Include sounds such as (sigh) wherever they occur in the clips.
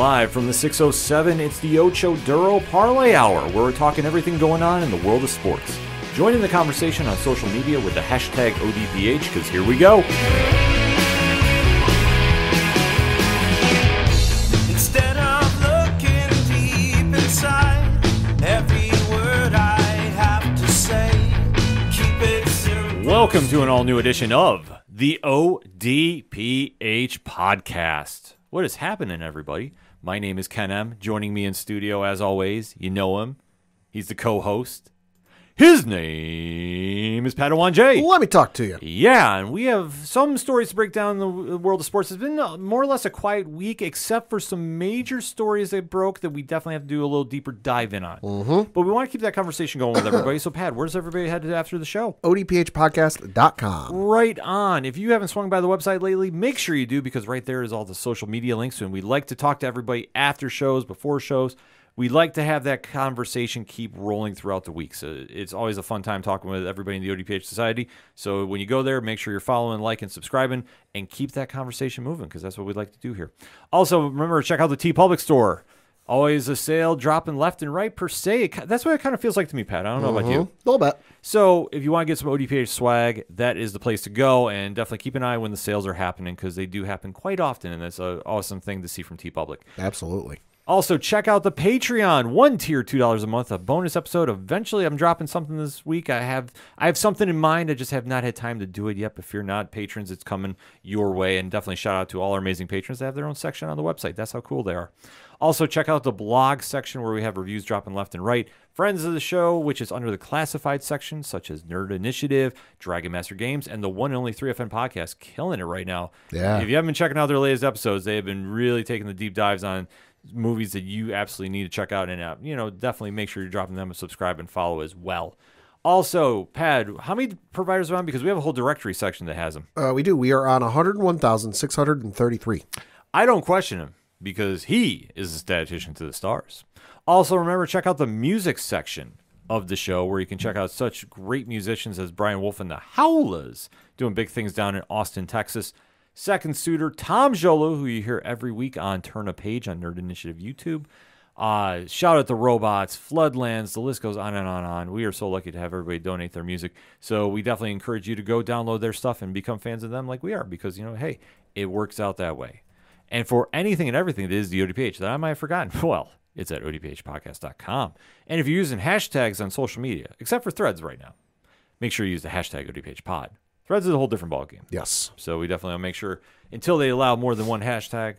Live from the 607, it's the Ocho Duro Parlay Hour, where we're talking everything going on in the world of sports. Join in the conversation on social media with the hashtag ODPH, because here we go. Instead of looking deep inside, every word I have to say, keep it simple. Welcome to an all new edition of the ODPH podcast. What is happening, everybody? My name is Ken M. Joining me in studio, as always, you know him. He's the co host. His name is Padawan J. Let me talk to you. Yeah, and we have some stories to break down in the world of sports. It's been more or less a quiet week, except for some major stories that broke that we definitely have to do a little deeper dive in on. Mm-hmm. But we want to keep that conversation going with everybody. (coughs) so, Pad, where's everybody headed after the show? ODPHpodcast.com. Right on. If you haven't swung by the website lately, make sure you do because right there is all the social media links. And we like to talk to everybody after shows, before shows. We like to have that conversation keep rolling throughout the week. So it's always a fun time talking with everybody in the ODPH Society. So when you go there, make sure you're following, liking, and subscribing, and keep that conversation moving because that's what we'd like to do here. Also, remember, to check out the TeePublic store. Always a sale dropping left and right per se. It That's what it kind of feels like to me, Pat. I don't know about you. Mm-hmm. A little bit. So if you want to get some ODPH swag, that is the place to go, and definitely keep an eye when the sales are happening because they do happen quite often, and that's an awesome thing to see from TeePublic. Absolutely. Also, check out the Patreon. One tier, two dollars a month, a bonus episode. Eventually, I'm dropping something this week. I have I have something in mind. I just have not had time to do it yet. But if you're not, patrons, it's coming your way. And definitely shout out to all our amazing patrons that have their own section on the website. That's how cool they are. Also, check out the blog section where we have reviews dropping left and right. Friends of the show, which is under the classified section, such as Nerd Initiative, Dragon Master Games, and the one and only 3FN podcast, killing it right now. Yeah. If you haven't been checking out their latest episodes, they have been really taking the deep dives on movies that you absolutely need to check out and uh, you know definitely make sure you're dropping them a subscribe and follow as well. Also pad how many providers are on? Because we have a whole directory section that has them Uh, we do. We are on 101,633. i don't question him because he is a statistician to the stars. Also remember check out the music section of the show where you can check out such great musicians as brian wolff and the howlers doing big things down in austin texas Second suitor, Tom Jolo, who you hear every week on Turn a Page on Nerd Initiative YouTube. Uh, shout out the robots, Floodlands, the list goes on and on and on. We are so lucky to have everybody donate their music. So we definitely encourage you to go download their stuff and become fans of them like we are because, you know, hey, it works out that way. And for anything and everything that is the ODPH that I might have forgotten, (laughs) well, it's at odphpodcast.com. And if you're using hashtags on social media, except for threads right now, make sure you use the hashtag ODPHpod. Threads is a whole different ballgame. Yes. So we definitely want to make sure until they allow more than one hashtag,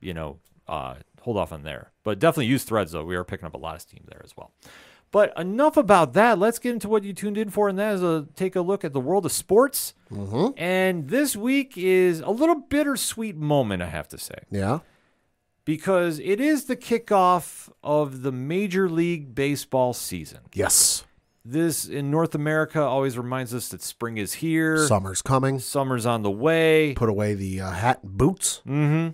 you know, uh, hold off on there. But definitely use threads though. We are picking up a lot of steam there as well. But enough about that. Let's get into what you tuned in for, and that is a take a look at the world of sports. Mm-hmm. And this week is a little bittersweet moment, I have to say, Yeah. because it is the kickoff of the Major League Baseball season. Yes. This in North America always reminds us that spring is here, Summer's coming. summer's on the way. Put away the uh, hat and boots. Mm-hmm.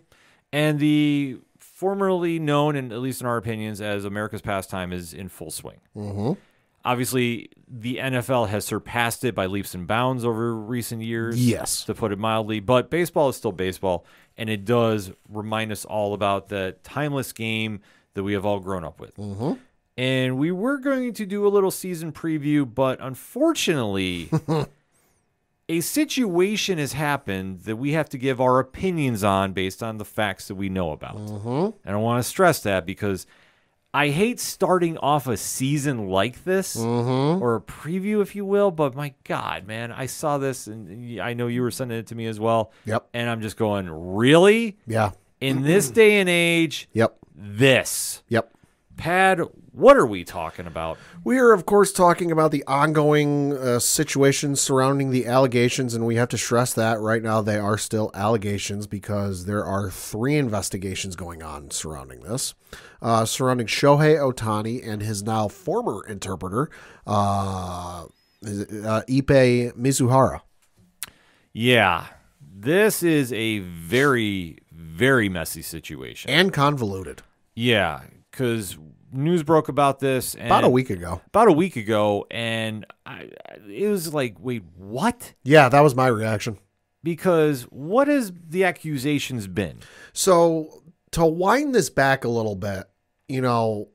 And the formerly known, and at least in our opinions, as America's pastime is in full swing. Mm-hmm. Obviously, the NFL has surpassed it by leaps and bounds over recent years. Yes. To put it mildly, but baseball is still baseball, and it does remind us all about that timeless game that we have all grown up with. Mm-hmm. And we were going to do a little season preview, but unfortunately, (laughs) a situation has happened that we have to give our opinions on based on the facts that we know about. Mm-hmm. And I want to stress that because I hate starting off a season like this Mm-hmm. or a preview, if you will. But my God, man, I saw this and I know you were sending it to me as well. Yep. And I'm just going, really? Yeah. In this day and age, Yep. this. Yep. Pad, what are we talking about? We are, of course, talking about the ongoing uh, situation surrounding the allegations, and we have to stress that right now they are still allegations because there are three investigations going on surrounding this, uh, surrounding Shohei Ohtani and his now former interpreter, uh, uh, Ippei Mizuhara. Yeah, this is a very, very messy situation. And convoluted. Yeah, because news broke about this and About a week ago. about a week ago, and I, it was like, wait, what? Yeah, that was my reaction. Because what has the accusations been? So to wind this back a little bit, you know,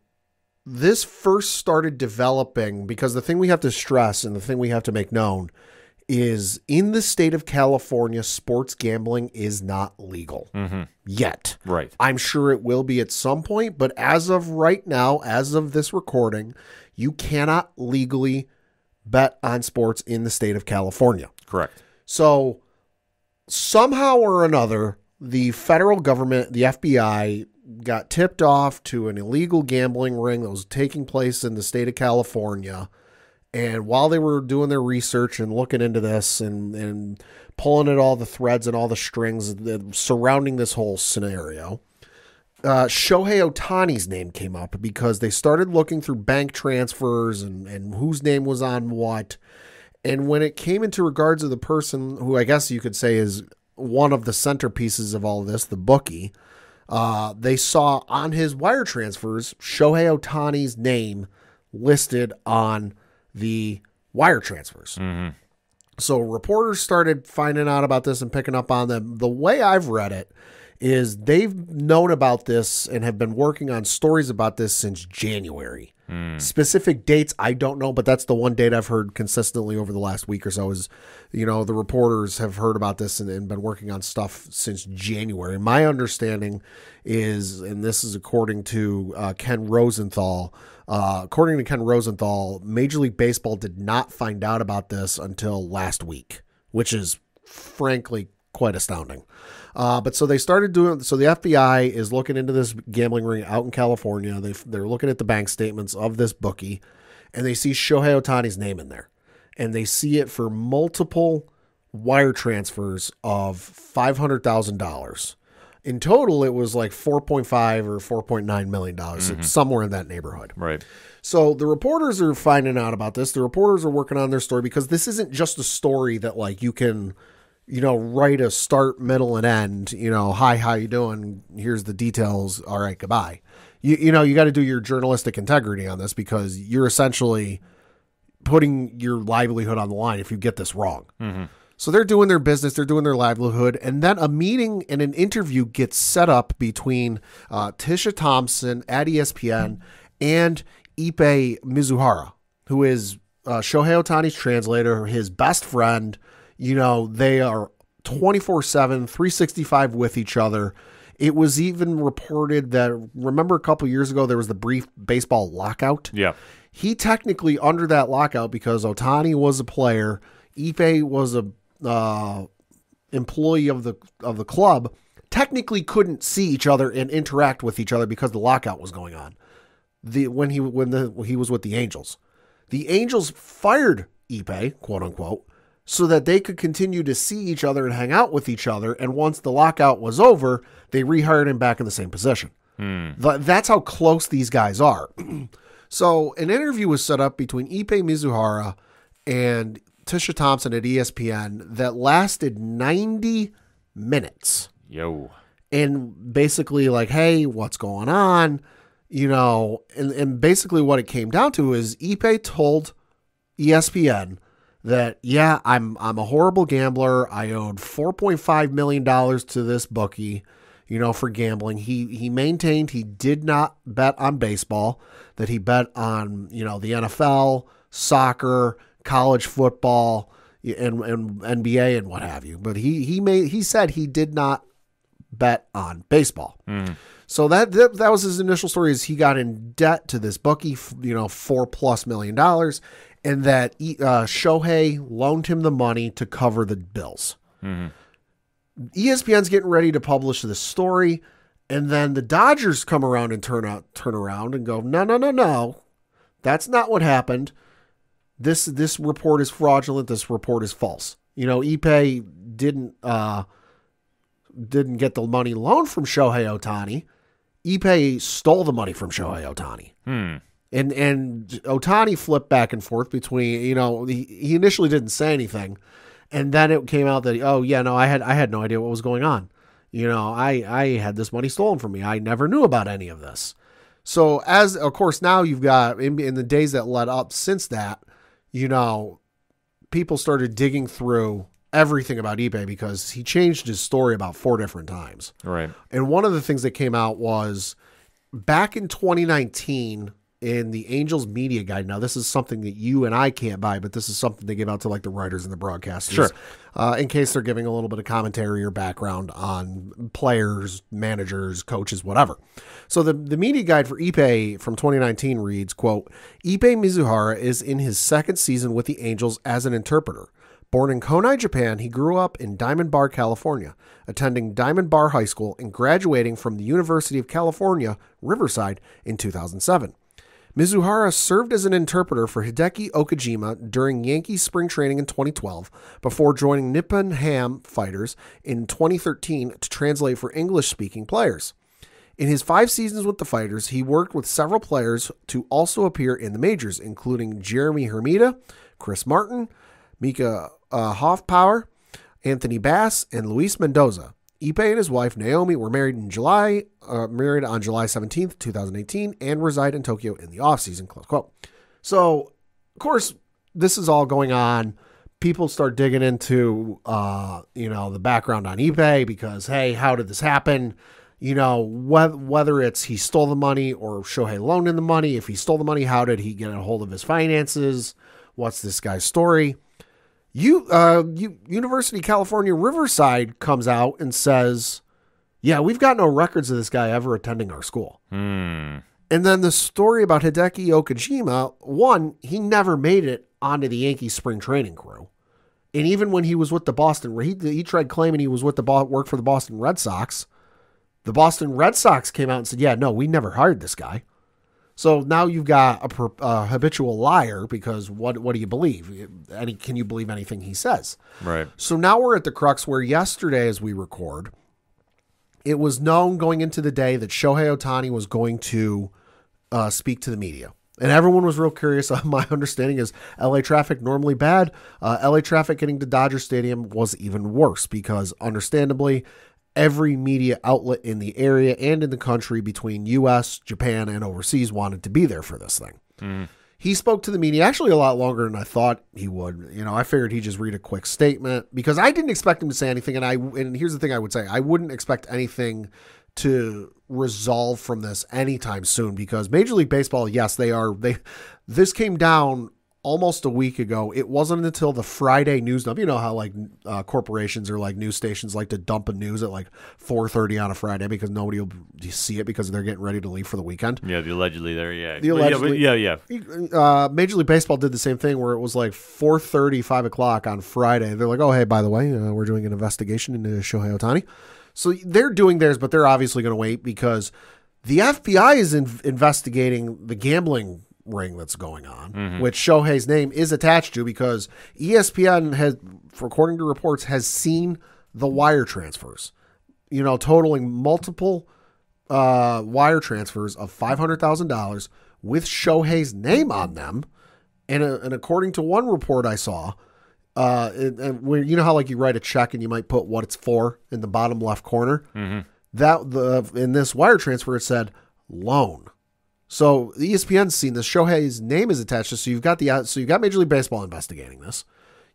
this first started developing because the thing we have to stress and the thing we have to make known is in the state of California, sports gambling is not legal mm-hmm. yet. Right. I'm sure it will be at some point, but as of right now, as of this recording, you cannot legally bet on sports in the state of California. Correct. So somehow or another, the federal government, the FBI, got tipped off to an illegal gambling ring that was taking place in the state of California. And while they were doing their research and looking into this and, and pulling at all the threads and all the strings surrounding this whole scenario, uh, Shohei Ohtani's name came up because they started looking through bank transfers and, and whose name was on what. And when it came into regards of the person who I guess you could say is one of the centerpieces of all of this, the bookie, uh, they saw on his wire transfers Shohei Ohtani's name listed on the wire transfers. So reporters started finding out about this and picking up on them. The way I've read it is they've known about this and have been working on stories about this since January. Specific dates I don't know, but that's the one date I've heard consistently over the last week or so. Is you know the reporters have heard about this and, and been working on stuff since January. My understanding is, and this is according to uh, Ken Rosenthal. Uh, according to Ken Rosenthal, Major League Baseball did not find out about this until last week, which is frankly quite astounding. Uh, but so they started doing. So the FBI is looking into this gambling ring out in California. They they're looking at the bank statements of this bookie, and they see Shohei Ohtani's name in there, and they see it for multiple wire transfers of five hundred thousand dollars. In total, it was like four point five or four point nine million dollars, It's mm-hmm. somewhere in that neighborhood. Right. So the reporters are finding out about this. The reporters are working on their story because this isn't just a story that like you can, you know, write a start, middle, and end. You know, hi, how you doing? Here's the details. All right, goodbye. You you know you got to do your journalistic integrity on this because you're essentially putting your livelihood on the line if you get this wrong. Mm-hmm. So they're doing their business, they're doing their livelihood, and then a meeting and an interview gets set up between uh, Tisha Thompson at ESPN and Ippei Mizuhara, who is uh, Shohei Ohtani's translator, his best friend. You know, they are 24 7, 365 with each other. It was even reported that, remember a couple years ago, there was the brief baseball lockout? Yeah. he technically under that lockout because Ohtani was a player, Ippei was a uh, employee of the of the club, technically couldn't see each other and interact with each other because the lockout was going on. The when he when the when he was with the Angels, the Angels fired Ippei, quote unquote, so that they could continue to see each other and hang out with each other. And once the lockout was over, they rehired him back in the same position. Th- That's how close these guys are. (clears throat) So an interview was set up between Ippei Mizuhara and Tisha Thompson at ESPN that lasted 90 minutes. Yo. And basically like, hey, what's going on? You know, and, and basically what it came down to is Ippei told ESPN that yeah, I'm I'm a horrible gambler. I owed 4.5 million dollars to this bookie, you know, for gambling. He he maintained he did not bet on baseball, that he bet on, you know, the NFL, soccer, college football, and and NBA and what have you. But he he made he said he did not bet on baseball. So that, that that was his initial story. Is he got in debt to this bookie, you know, four plus million dollars, and that uh, Shohei loaned him the money to cover the bills. E ESPN's getting ready to publish this story, and then the Dodgers come around and turn out turn around and go, no, no, no, no, that's not what happened. This this report is fraudulent. This report is false. You know, Ippei didn't uh, didn't get the money loaned from Shohei Ohtani. Ippei stole the money from Shohei Ohtani. And and Ohtani flipped back and forth between, you know, he, he initially didn't say anything. And then it came out that oh yeah, no, I had I had no idea what was going on. You know, I I had this money stolen from me. I never knew about any of this. So as of course now you've got in, in the days that led up since that, you know, people started digging through everything about Ippei because he changed his story about four different times. Right. And one of the things that came out was back in 2019 in the Angels media guide. Now, this is something that you and I can't buy, but this is something they give out to like the writers and the broadcasters. Sure. Uh, in case they're giving a little bit of commentary or background on players, managers, coaches, whatever. So the, the media guide for Ippei from 2019 reads, quote, Ippei Mizuhara is in his second season with the Angels as an interpreter. Born in Konai, Japan, he grew up in Diamond Bar, California, attending Diamond Bar High School and graduating from the University of California, Riverside, in 2007. Mizuhara served as an interpreter for Hideki Okajima during Yankee spring training in 2012 before joining Nippon Ham Fighters in 2013 to translate for English speaking players. In his five seasons with the Fighters, he worked with several players to also appear in the majors, including Jeremy Hermida, Chris Martin, Micah uh, Hoffpauir, Anthony Bass, and Luis Mendoza. Ippei and his wife Naomi were married in July, uh, married on July 17th, 2018, and reside in Tokyo in the off season. Close quote. So, of course, this is all going on. People start digging into, uh, you know, the background on Ippei because, hey, how did this happen? You know, whether, whether it's he stole the money or Shohei loaned him the money. If he stole the money, how did he get a hold of his finances? What's this guy's story? You, uh, you, University of California Riverside comes out and says, "Yeah, we've got no records of this guy ever attending our school." Hmm. And then the story about Hideki Okajima, one, he never made it onto the Yankees spring training crew. And even when he was with the Boston, he, he tried claiming he was with the work for the Boston Red Sox. The Boston Red Sox came out and said, "Yeah, no, we never hired this guy." So now you've got a uh, habitual liar because what what do you believe? Any can you believe anything he says? Right. So now we're at the crux where yesterday, as we record, it was known going into the day that Shohei Ohtani was going to uh, speak to the media. And everyone was real curious. (laughs) My understanding is LA traffic normally bad. Uh, LA traffic getting to Dodger Stadium was even worse because, understandably, every media outlet in the area and in the country between US, Japan, and overseas wanted to be there for this thing. Mm. He spoke to the media actually a lot longer than I thought he would. You know, I figured he'd just read a quick statement because I didn't expect him to say anything. And I and here's the thing I would say I wouldn't expect anything to resolve from this anytime soon because Major League Baseball, yes, they are they this came down almost a week ago. It wasn't until the Friday news dump. You know how like uh, corporations or like news stations like to dump a news at like 4:30 on a Friday because nobody will see it because they're getting ready to leave for the weekend. Yeah, the allegedly there. Yeah. The But yeah, allegedly- yeah, yeah. Uh, Major League Baseball did the same thing where it was like 4:30, 5 o'clock on Friday. They're like, "Oh, hey, by the way, uh, we're doing an investigation into Shohei Ohtani." So they're doing theirs, but they're obviously going to wait because the FBI is in- investigating the gambling ring that's going on, which Shohei's name is attached to because ESPN has, according to reports, has seen the wire transfers. You know, totaling multiple uh, wire transfers of five hundred thousand dollars with Shohei's name on them, and uh, and according to one report I saw, uh, and, and where you know how like you write a check and you might put what it's for in the bottom left corner. That the in this wire transfer it said loan. So the ESPN's seen this. Shohei's name is attached to. So you've got the uh, so you've got Major League Baseball investigating this.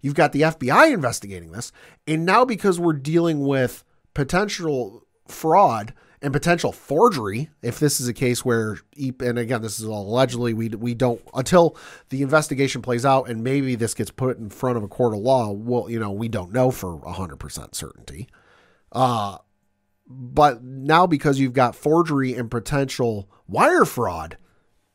You've got the FBI investigating this, and now because we're dealing with potential fraud and potential forgery, if this is a case where, and again, this is all allegedly, we we don't until the investigation plays out, and maybe this gets put in front of a court of law. Well, you know, we don't know for hundred percent certainty. Uh, but now because you've got forgery and potential wire fraud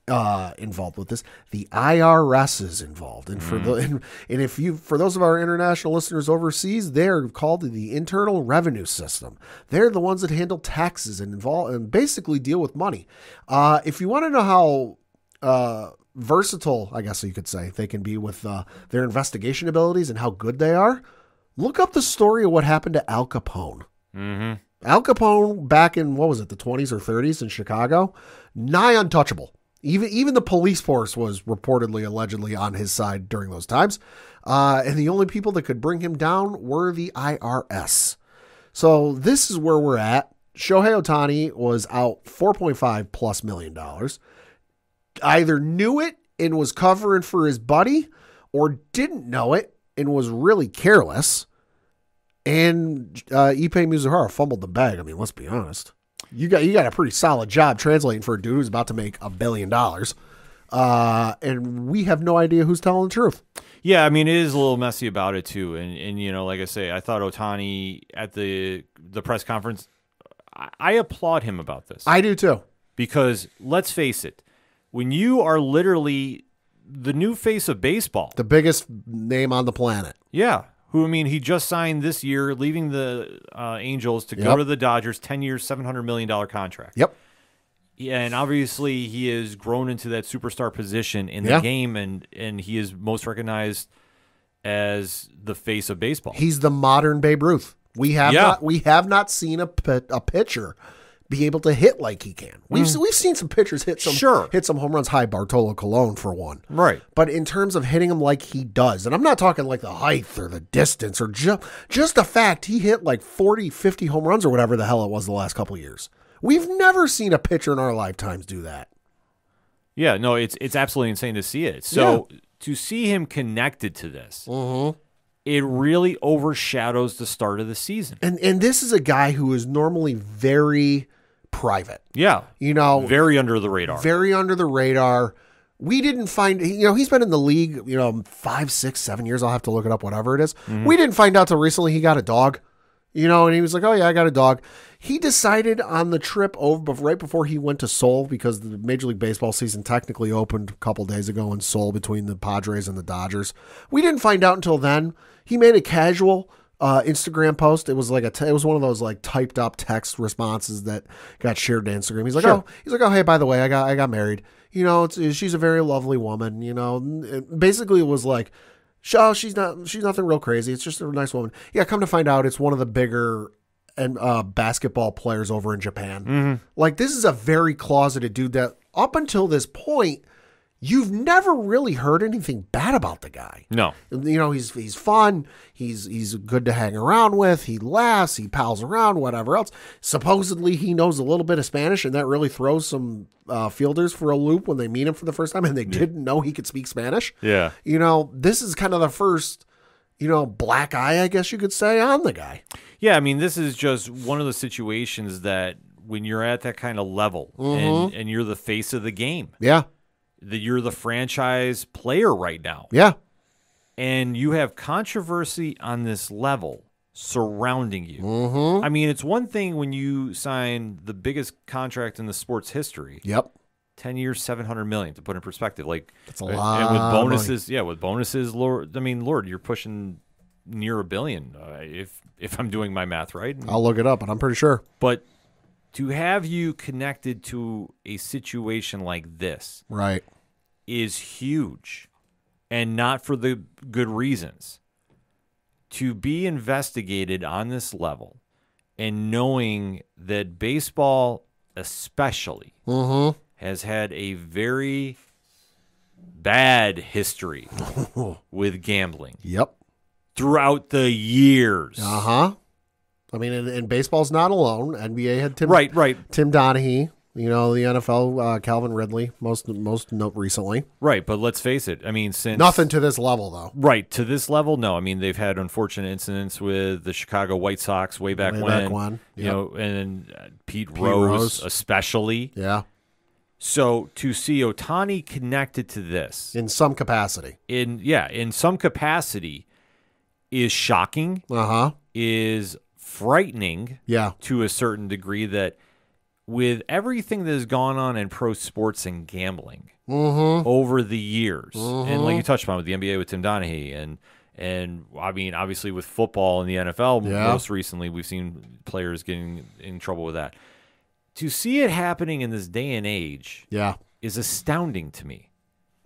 uh, involved with this, the IRS is involved, and for the (laughs) and, and if you for those of our international listeners overseas, they're called the Internal Revenue System. They're the ones that handle taxes and involve and basically deal with money. Uh, if you want to know how uh, versatile, I guess you could say, they can be with uh, their investigation abilities and how good they are, look up the story of what happened to Al Capone. Mm-hmm. Al Capone back in what was it, the 20s or 30s in Chicago, nigh untouchable. Even even the police force was reportedly allegedly on his side during those times, uh, and the only people that could bring him down were the IRS. So this is where we're at. Shohei Ohtani was out 4.5 plus million dollars. Either knew it and was covering for his buddy, or didn't know it and was really careless. And uh, Ippei Mizuhara fumbled the bag. I mean, let's be honest. You got you got a pretty solid job translating for a dude who's about to make a billion dollars, uh, and we have no idea who's telling the truth. Yeah, I mean it is a little messy about it too, and and you know, like I say, I thought Ohtani at the the press conference, I, I applaud him about this I do too. because let's face it, when you are literally the new face of baseball, The biggest name on the planet. yeah, who I mean, he just signed this year, leaving the uh, Angels to go to the Dodgers, ten years, seven hundred million dollar contract. Yep. Yeah, and obviously he has grown into that superstar position in the Yeah. game, and and he is most recognized as the face of baseball. He's the modern Babe Ruth. We have Yeah. not we have not seen a a pitcher be able to hit like he can. We've we've seen some pitchers hit some Mm. Sure. hit some home runs. High Bartolo Colon for one. right. But in terms of hitting him like he does, and I'm not talking like the height or the distance or just just the fact he hit like 40, 50 home runs or whatever the hell it was the last couple of years. We've never seen a pitcher in our lifetimes do that. Yeah, no, it's it's absolutely insane to see it. So to see him connected to this, Mm-hmm. it really overshadows the start of the season. And and this is a guy who is normally very private. Yeah, You know, very under the radar. very under the radar. We didn't find, you know, he's been in the league, you know, five, six, seven years. I'll have to look it up, whatever it is. Mm-hmm. We didn't find out till recently he got a dog, you know, and he was like, oh, yeah, I got a dog. He decided on the trip over, right before he went to Seoul, because the Major League Baseball season technically opened a couple days ago in Seoul between the Padres and the Dodgers. We didn't find out until then. He made a casual uh, Instagram post. It was like a, t- it was one of those like typed up text responses that got shared to Instagram. He's like, Sure. oh, he's like, oh, hey, by the way, I got, I got married. You know, it's, she's a very lovely woman. You know, And basically it was like, oh, she's not, she's nothing real crazy. It's just a nice woman. Yeah, come to find out, it's one of the bigger and uh, basketball players over in Japan. Like this is a very closeted dude that up until this point, you've never really heard anything bad about the guy. no, You know, he's he's fun. He's he's good to hang around with. He laughs. He pals around. Whatever else. Supposedly, he knows a little bit of Spanish, and that really throws some uh, fielders for a loop when they meet him for the first time, and they didn't know he could speak Spanish. yeah, You know, this is kind of the first, you know, black eye, I guess you could say, on the guy. yeah. I mean, this is just one of the situations that when you're at that kind of level Mm-hmm. and and you're the face of the game, Yeah, that you're the franchise player right now. yeah, and you have controversy on this level surrounding you. Mm-hmm. I mean, it's one thing when you sign the biggest contract in the sports history, yep. ten years, seven hundred million. To put in perspective, like That's a lot and with bonuses, yeah, with bonuses, Lord, I mean, Lord, you're pushing near a billion uh, if if I'm doing my math right. I'll look it up, but I'm pretty sure. But to have you connected to a situation like this, Right. Is huge and not for the good reasons. To be investigated on this level and knowing that baseball, especially, Mm-hmm. has had a very bad history (laughs) with gambling Yep. throughout the years. Uh huh. I mean, and, and baseball's not alone. NBA had Tim Right, right, Tim Donaghy. You know, the NFL, uh, Calvin Ridley, most most note recently. right. But let's face it. I mean, since Nothing to this level though. Right to this level, no. I mean, they've had unfortunate incidents with the Chicago White Sox way back Way when. back when, You know, and uh, Pete, Rose, Rose. especially. Yeah, So to see Ohtani connected to this in some capacity. in yeah in some capacity is shocking, Uh huh. is frightening Yeah. to a certain degree. That with everything that has gone on in pro sports and gambling Mm-hmm. over the years, and like you touched on with the NBA with Tim Donaghy, and and I mean obviously with football and the NFL Yeah. most recently, we've seen players getting in trouble with that. To see it happening in this day and age Yeah. is astounding to me.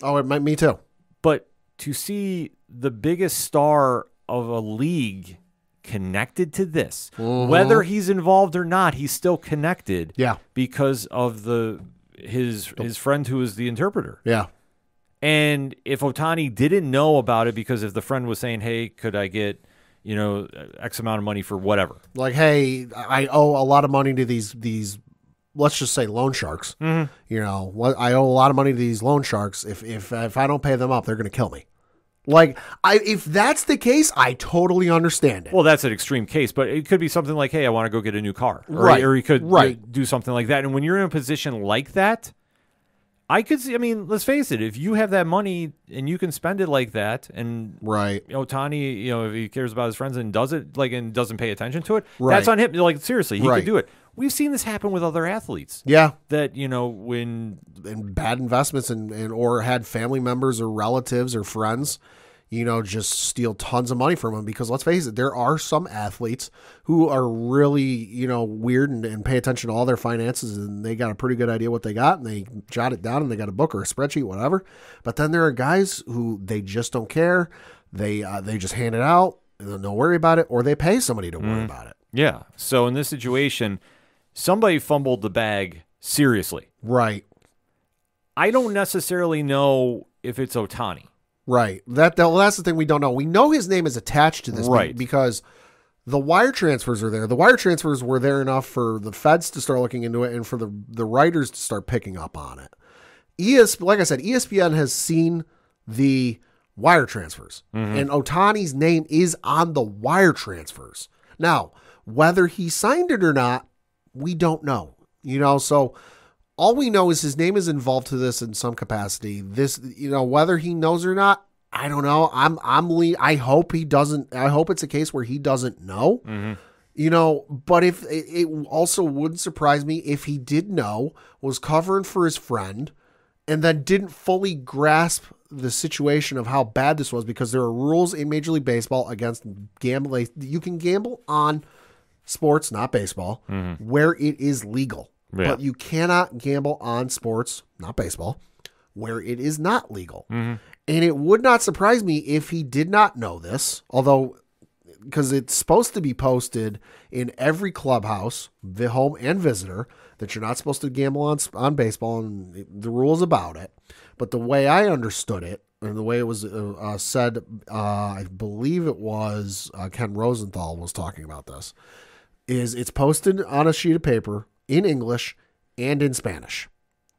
Oh, it might me too. But to see the biggest star of a league connected to this, whether he's involved or not, he's still connected Yeah. because of the his his friend who is the interpreter. Yeah. And if Ohtani didn't know about it because if the friend was saying, "Hey, could I get, you know, X amount of money for whatever?" Like, hey, I owe a lot of money to these these. Let's just say loan sharks. Mm-hmm. You know, I owe a lot of money to these loan sharks. If if if I don't pay them up, they're going to kill me. Like, I if that's the case, I totally understand it. Well, that's an extreme case, but it could be something like, "Hey, I want to go get a new car," or, Right, or he could right. do something like that. And when you're in a position like that, I could see. I mean, let's face it: if you have that money and you can spend it like that, and right. Ohtani, you know, if he cares about his friends and does it like and doesn't pay attention to it, Right. that's on him. Like seriously, he Right. could do it. We've seen this happen with other athletes. Yeah. That you know when and bad investments and, and or had family members or relatives or friends you know just steal tons of money from them because let's face it there are some athletes who are really you know weird and, and pay attention to all their finances and they got a pretty good idea what they got and they jot it down and they got a book or a spreadsheet whatever but then there are guys who they just don't care they uh, they just hand it out and don't worry about it or they pay somebody to worry about it yeah. So in this situation, somebody fumbled the bag seriously. right I don't necessarily know if it's Ohtani. Right. That, that well, that's the thing we don't know. We know his name is attached to this Right. because the wire transfers are there. The wire transfers were there enough for the feds to start looking into it and for the the writers to start picking up on it. ES like I said, ESPN has seen the wire transfers. Mm-hmm. And Ohtani's name is on the wire transfers. Now, whether he signed it or not, we don't know. You know, so all we know is his name is involved to this in some capacity. This, you know, whether he knows or not, I don't know. I'm, I'm, le- I hope he doesn't. I hope it's a case where he doesn't know. Mm-hmm. You know, but if it, it also wouldn't surprise me if he did know, was covering for his friend, and then didn't fully grasp the situation of how bad this was because there are rules in Major League Baseball against gambling. You can gamble on sports, not baseball, mm-hmm. where it is legal. Yeah. But you cannot gamble on sports, not baseball, where it is not legal. And it would not surprise me if he did not know this, although because it's supposed to be posted in every clubhouse, the home and visitor, that you're not supposed to gamble on on baseball and the rules about it. But the way I understood it, and the way it was uh, uh, said, uh, I believe it was uh, Ken Rosenthal was talking about this, is it's posted on a sheet of paper in English and in Spanish.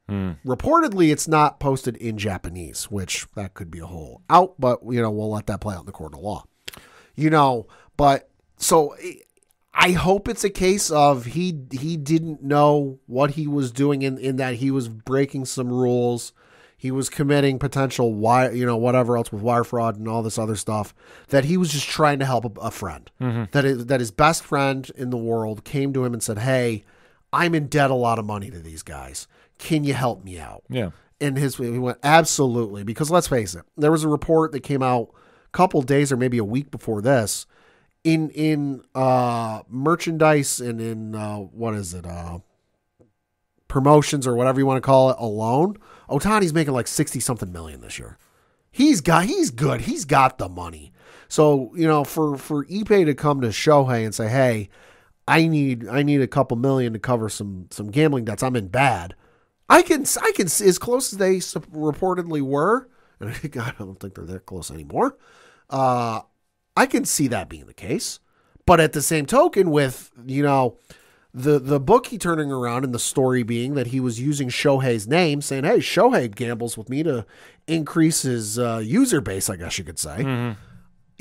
Hmm. Reportedly, it's not posted in Japanese, which that could be a whole out, but you know we'll let that play out in the court of law. You know but so i hope it's a case of he he didn't know what he was doing in in that he was breaking some rules. He was committing potential wire you know whatever else with wire fraud and all this other stuff that he was just trying to help a, a friend. Mm-hmm. That is that his best friend in the world came to him and said hey i'm in debt a lot of money to these guys. Can you help me out? Yeah. and his he went absolutely. Because let's face it there was a report that came out a couple days or maybe a week before this in in uh merchandise and in uh what is it uh promotions or whatever you want to call it alone. Ohtani's making like 60 something million this year. He's got he's good. He's got the money. So you know for for Ippei to come to Shohei and say hey I need I need a couple million to cover some some gambling debts I'm in bad I can I can see as close as they reportedly were, (laughs) and I don't think they're that close anymore. Uh, I can see that being the case, but at the same token, with you know the the bookie turning around and the story being that he was using Shohei's name, saying, "Hey, Shohei gambles with me to increase his uh, user base," I guess you could say.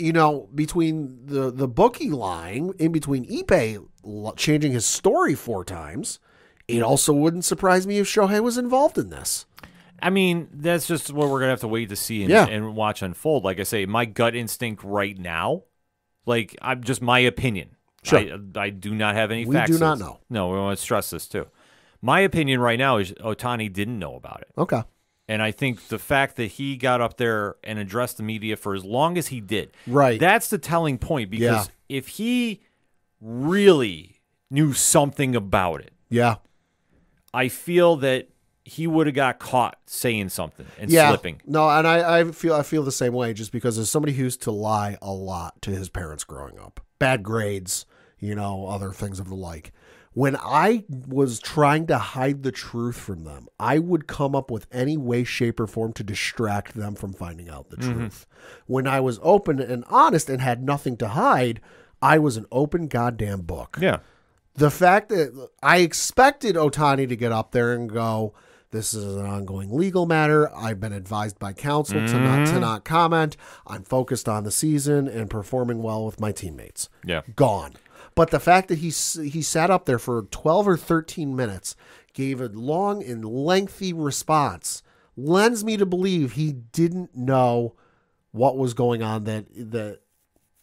You know, between the the bookie lying, in between Ippei changing his story four times, it also wouldn't surprise me if Shohei was involved in this. I mean, that's just what we're gonna have to wait to see and, Yeah. and watch unfold. Like I say, my gut instinct right now, like I'm just my opinion. Sure. I, I do not have any We facts. do not know. No, we want to stress this too. My opinion right now is Ohtani didn't know about it. Okay. And I think the fact that he got up there and addressed the media for as long as he did, Right. That's the telling point because Yeah. if he really knew something about it, Yeah. I feel that he would have got caught saying something and Yeah. slipping. No, and I, I feel I feel the same way just because as somebody who used to lie a lot to his parents growing up. Bad grades, you know, other things of the like. When I was trying to hide the truth from them, I would come up with any way, shape, or form to distract them from finding out the mm-hmm. truth. When I was open and honest and had nothing to hide, I was an open goddamn book. Yeah. the fact that I expected Ohtani to get up there and go, This is an ongoing legal matter. I've been advised by counsel to not to mm-hmm. not comment. I'm focused on the season and performing well with my teammates. Yeah. Gone. But the fact that he he sat up there for 12 or 13 minutes, gave a long and lengthy response, lends me to believe he didn't know what was going on. That that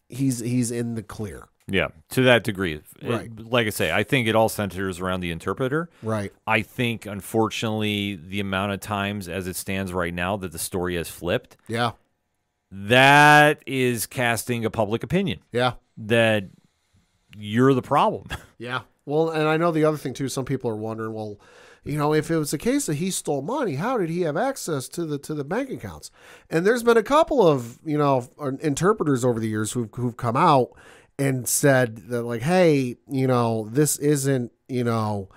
he's he's in the clear. Yeah, to that degree. It- Right. like I say, I think it all centers around the interpreter. Right. I think, unfortunately, the amount of times as it stands right now that the story has flipped, Yeah. that is casting a public opinion Yeah. that you're the problem. (laughs) Yeah. Well, and I know the other thing too. Some people are wondering, well, you know, if it was the case that he stole money, how did he have access to the to the bank accounts? And there's been a couple of you know interpreters over the years who've who've come out and said that like, hey, you know, this isn't you know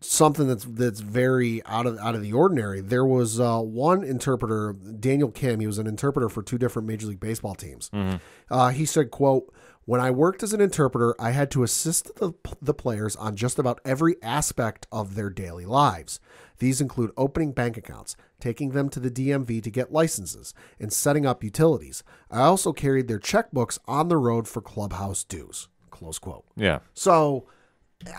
something that's that's very out of out of the ordinary. There was uh, one interpreter, Daniel Kim. He was an interpreter for two different Major League Baseball teams. Uh, he said, "quote When I worked as an interpreter, I had to assist the the players on just about every aspect of their daily lives. These include opening bank accounts, taking them to the DMV to get licenses, and setting up utilities. I also carried their checkbooks on the road for clubhouse dues." Close quote. yeah. So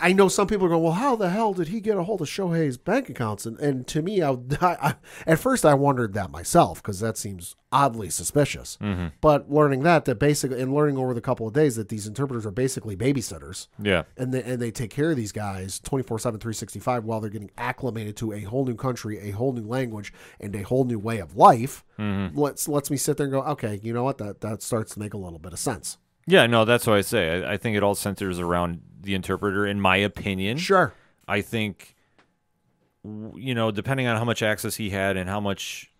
I know some people are going, well, how the hell did he get a hold of Shohei's bank accounts? And, and to me, I, (laughs) I, at first I wondered that myself because that seems oddly suspicious. Mm-hmm. But learning that, that basically, and learning over the couple of days that these interpreters are basically babysitters Yeah. and they, and they take care of these guys 24 7 365 while they're getting acclimated to a whole new country a whole new language and a whole new way of life mm-hmm. let's lets me sit there and go okay you know what that that starts to make a little bit of sense Yeah, no, that's what I say. I, I think it all centers around the interpreter, in my opinion. sure I think, you know, depending on how much access he had and how much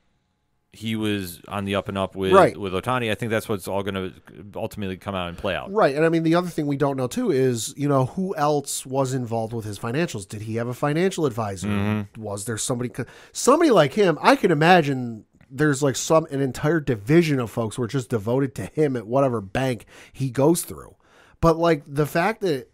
he was on the up and up with Right. with Ohtani, I think that's what's all going to ultimately come out and play out. Right. And I mean, the other thing we don't know too is, you know, who else was involved with his financials? Did he have a financial advisor? Mm-hmm. Was there somebody, somebody like him? I can imagine there's like some, an entire division of folks who are just devoted to him at whatever bank he goes through. But like the fact that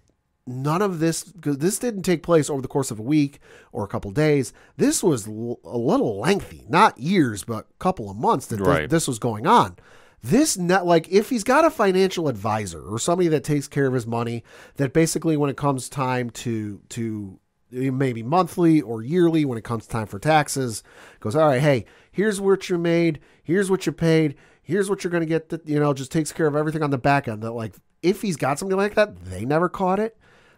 none of this, because this didn't take place over the course of a week or a couple days. This was l- a little lengthy, not years, but a couple of months that this- Right. this was going on this net like if he's got a financial advisor or somebody that takes care of his money that basically when it comes time to to eh, maybe monthly or yearly when it comes time for taxes goes all right hey here's what you made here's what you paid here's what you're going to get that you know just takes care of everything on the back end that like if he's got something like that they never caught it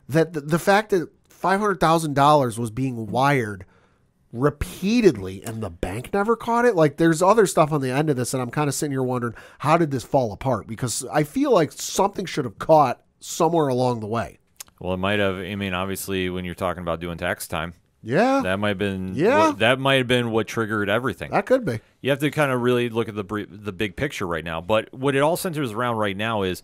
that the, the fact that $500,000 was being wired repeatedly and the bank never caught it like there's other stuff on the end of this and i'm kind of sitting here wondering how did this fall apart because i feel like something should have caught somewhere along the way Well, it might have. I mean, obviously, when you're talking about doing tax time, yeah that, might have been. Yeah. what- that might have been what triggered everything. That could be you have to kind of really look at the the big picture right now. But what it all centers around right now is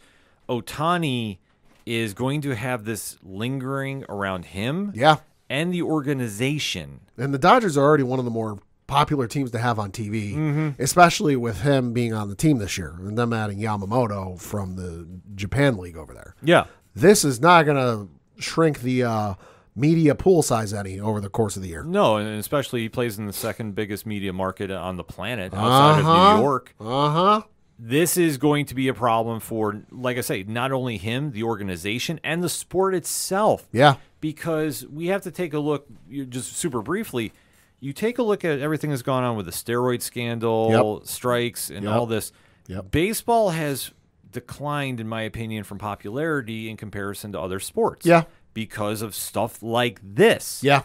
Ohtani is going to have this lingering around him yeah and the organization. and the dodgers are already one of the more popular teams to have on tv especially with him being on the team this year and them adding yamamoto from the japan league over there Yeah. this is not going to shrink the uh, media pool size any over the course of the year No, and especially he plays in the second biggest media market on the planet outside of Uh-huh. New York. uh-huh This is going to be a problem for, like I say, not only him, the organization, and the sport itself. yeah because we have to take a look just super briefly you take a look at everything that's gone on with the steroid scandal strikes and Yep. all this Yep. baseball has declined in my opinion from popularity in comparison to other sports Yeah. because of stuff like this yeah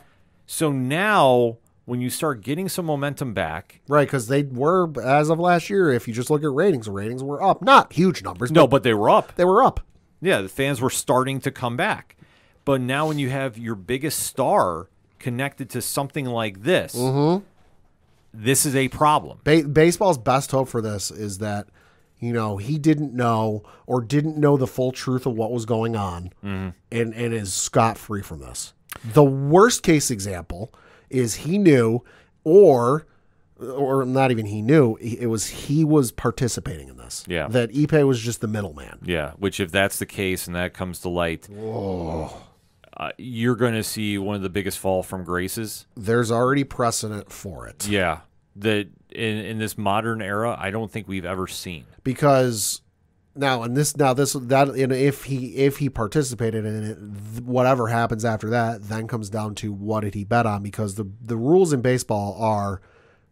so now when you start getting some momentum back Right, because they were as of last year. If you just look at ratings, ratings were up, not huge numbers. no but but they were up they were up. Yeah, the fans were starting to come back. But now when you have your biggest star connected to something like this, mm-hmm. this is a problem. Ba- baseball's best hope for this is that you know he didn't know or didn't know the full truth of what was going on, mm-hmm. and and is scot free from this. The worst case example is he knew, or or not even he knew. It was he was participating in this. Yeah. that Ippei was just the middleman. Yeah, which if that's the case and that comes to light, uh, you're going to see one of the biggest fall from graces. There's already precedent for it Yeah, that in in this modern era, I don't think we've ever seen. because now and this now this that and if he if he participated in it, whatever happens after that then comes down to what did he bet on because the the rules in baseball are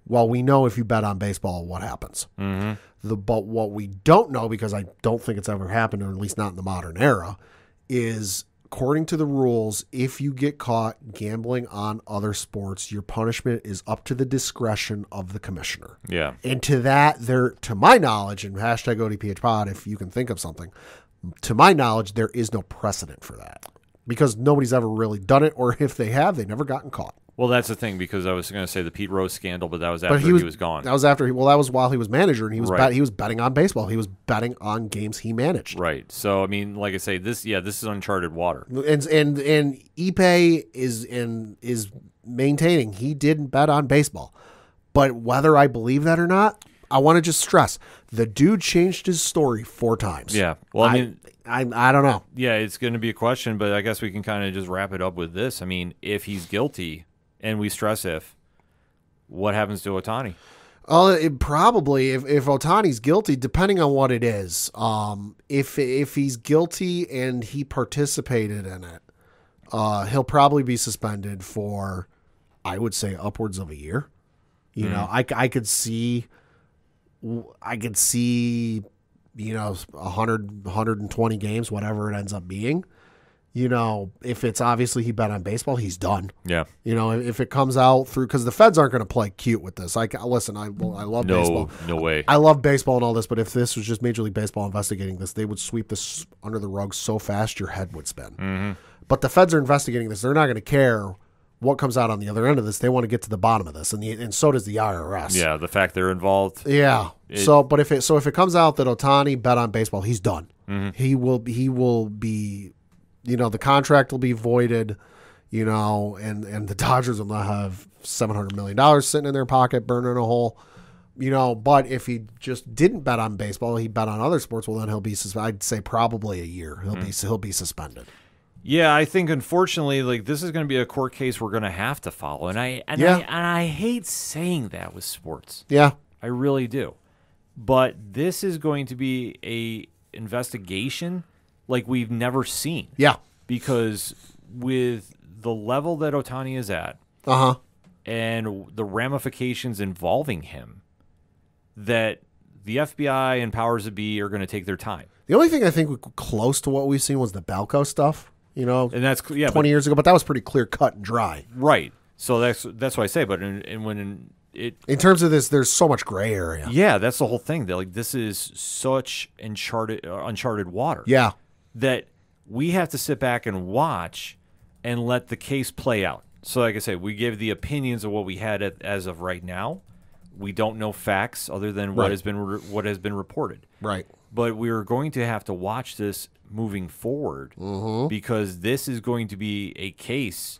well we know if you bet on baseball what happens. Mm-hmm. The but what we don't know because I don't think it's ever happened, or at least not in the modern era, is according to the rules, if you get caught gambling on other sports, your punishment is up to the discretion of the commissioner. Yeah, And to that, there, to my knowledge, and hashtag ODPH pod, if you can think of something, to my knowledge, there is no precedent for that because nobody's ever really done it, or if they have, they've never gotten caught. Well, that's the thing because I was going to say the Pete Rose scandal, but that was after But he was, gone. That was after. He, well, that was while he was manager, and he was Right. bet, he was betting on baseball. He was betting on games he managed. Right. So I mean, like I say, this yeah, this is uncharted water. And and and Ippei is in is maintaining he didn't bet on baseball, but whether I believe that or not, I want to just stress the dude changed his story four times. Yeah. Well, I mean, I I don't know. yeah, it's going to be a question, but I guess we can kind of just wrap it up with this. I mean, if he's guilty, and we stress if, what happens to Ohtani? Well, it probably if if Ohtani's guilty, depending on what it is, um, if if he's guilty and he participated in it, uh, he'll probably be suspended for, I would say, upwards of a year. You know, I, I could see, I could see, you know, 100, 120 games, whatever it ends up being. You know, if it's obviously he bet on baseball, he's done. Yeah. You know, if it comes out through because the feds aren't going to play cute with this. I listen. I well, I love No. baseball. No way. I love baseball and all this, but if this was just Major League Baseball investigating this, they would sweep this under the rug so fast your head would spin. Mm-hmm. But the feds are investigating this. They're not going to care what comes out on the other end of this. They want to get to the bottom of this, and the, and so does the IRS. yeah. The fact they're involved. Yeah. It- so, but if it so if it comes out that Ohtani bet on baseball, he's done. Mm-hmm. He will he will be, you know, the contract will be voided, you know, and and the (laughs) Dodgers will not have seven hundred million dollars sitting in their pocket, burning a hole, you know. But if he just didn't bet on baseball, he bet on other sports. Well, then he'll be. I'd say probably a year. He'll be hmm. he'll be suspended. Yeah, I think unfortunately, like this is going to be a court case we're going to have to follow, and I and Yeah. I and I hate saying that with sports. Yeah. I really do. But this is going to be a investigation like we've never seen Yeah. because with the level that Ohtani is at Uh huh. and the ramifications involving him that the FBI and powers that be are going to take their time. The only thing I think close to what we've seen was the Balco stuff. You know, And that's yeah, but- twenty years ago, but that was pretty clear cut and dry. right. So that's that's what I say. But in, in, when it In terms of this, there's so much gray area. yeah, that's the whole thing. That like this is such uncharted uh, uncharted water. Yeah. That we have to sit back and watch and let the case play out. So, like I said, we give the opinions of what we had at, as of right now. We don't know facts other than what Right. has been re- what has been reported. Right. But we are going to have to watch this moving forward Mm-hmm. because this is going to be a case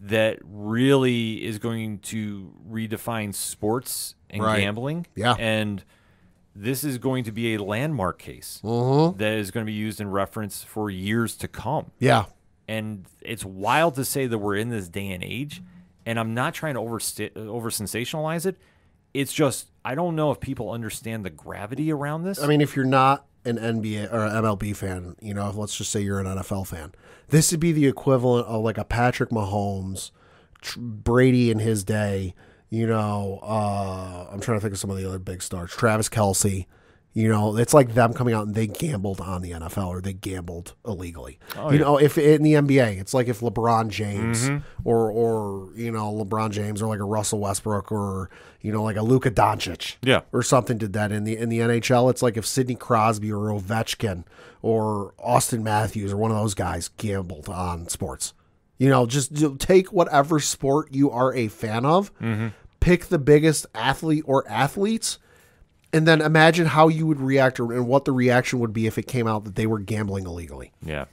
that really is going to redefine sports and Right. gambling. Yeah. And this is going to be a landmark case Mm-hmm. that is going to be used in reference for years to come. Yeah. And it's wild to say that we're in this day and age. And I'm not trying to over over sensationalize it. It's just I don't know if people understand the gravity around this. I mean, if you're not an NBA or an MLB fan, you know, let's just say you're an NFL fan, this would be the equivalent of like a Patrick Mahomes, Brady in his day. You know, uh, I'm trying to think of some of the other big stars. Travis Kelce. You know, it's like them coming out and they gambled on the NFL or they gambled illegally. you know, if in the NBA, it's like if LeBron James or or you know LeBron James or like a Russell Westbrook or you know like a Luka Doncic yeah. or something did that in the in the NHL. It's like if Sidney Crosby or Ovechkin or Auston Matthews or one of those guys gambled on sports. You know, just take whatever sport you are a fan of, pick the biggest athlete or athletes, and then imagine how you would react or, and what the reaction would be if it came out that they were gambling illegally. Yeah.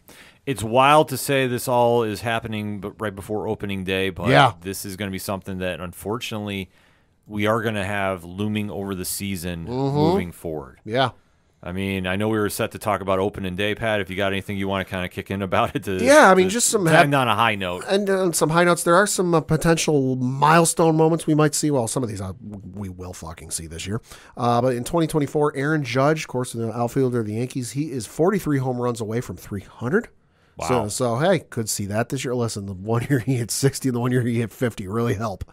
It's wild to say this all is happening but right before opening day, but Yeah. this is going to be something that unfortunately we are going to have looming over the season mm-hmm. moving forward. Yeah. I mean, I know we were set to talk about opening day, Pat. If you got anything you want to kind of kick in about it, to Yeah, I mean, just some end on a high note. And on some high notes, there are some uh, potential milestone moments we might see. Well, some of these uh, we will fucking see this year. Uh, but in 2024, Aaron Judge, of course, the outfielder of the Yankees, he is 43 home runs away from 300. Wow. So, so hey, could see that this year. Listen, the one year he hit 60, and the one year he hit 50 really help.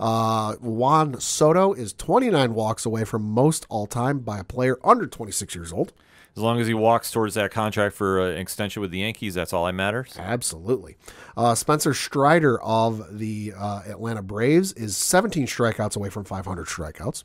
Uh, Juan Soto is 29 walks away from most all time by a player under 26 years old. As long as he walks towards that contract for uh, an extension with the Yankees, that's all that matters. Absolutely. Uh, Spencer Strider of the uh, Atlanta Braves is 17 strikeouts away from 500 strikeouts.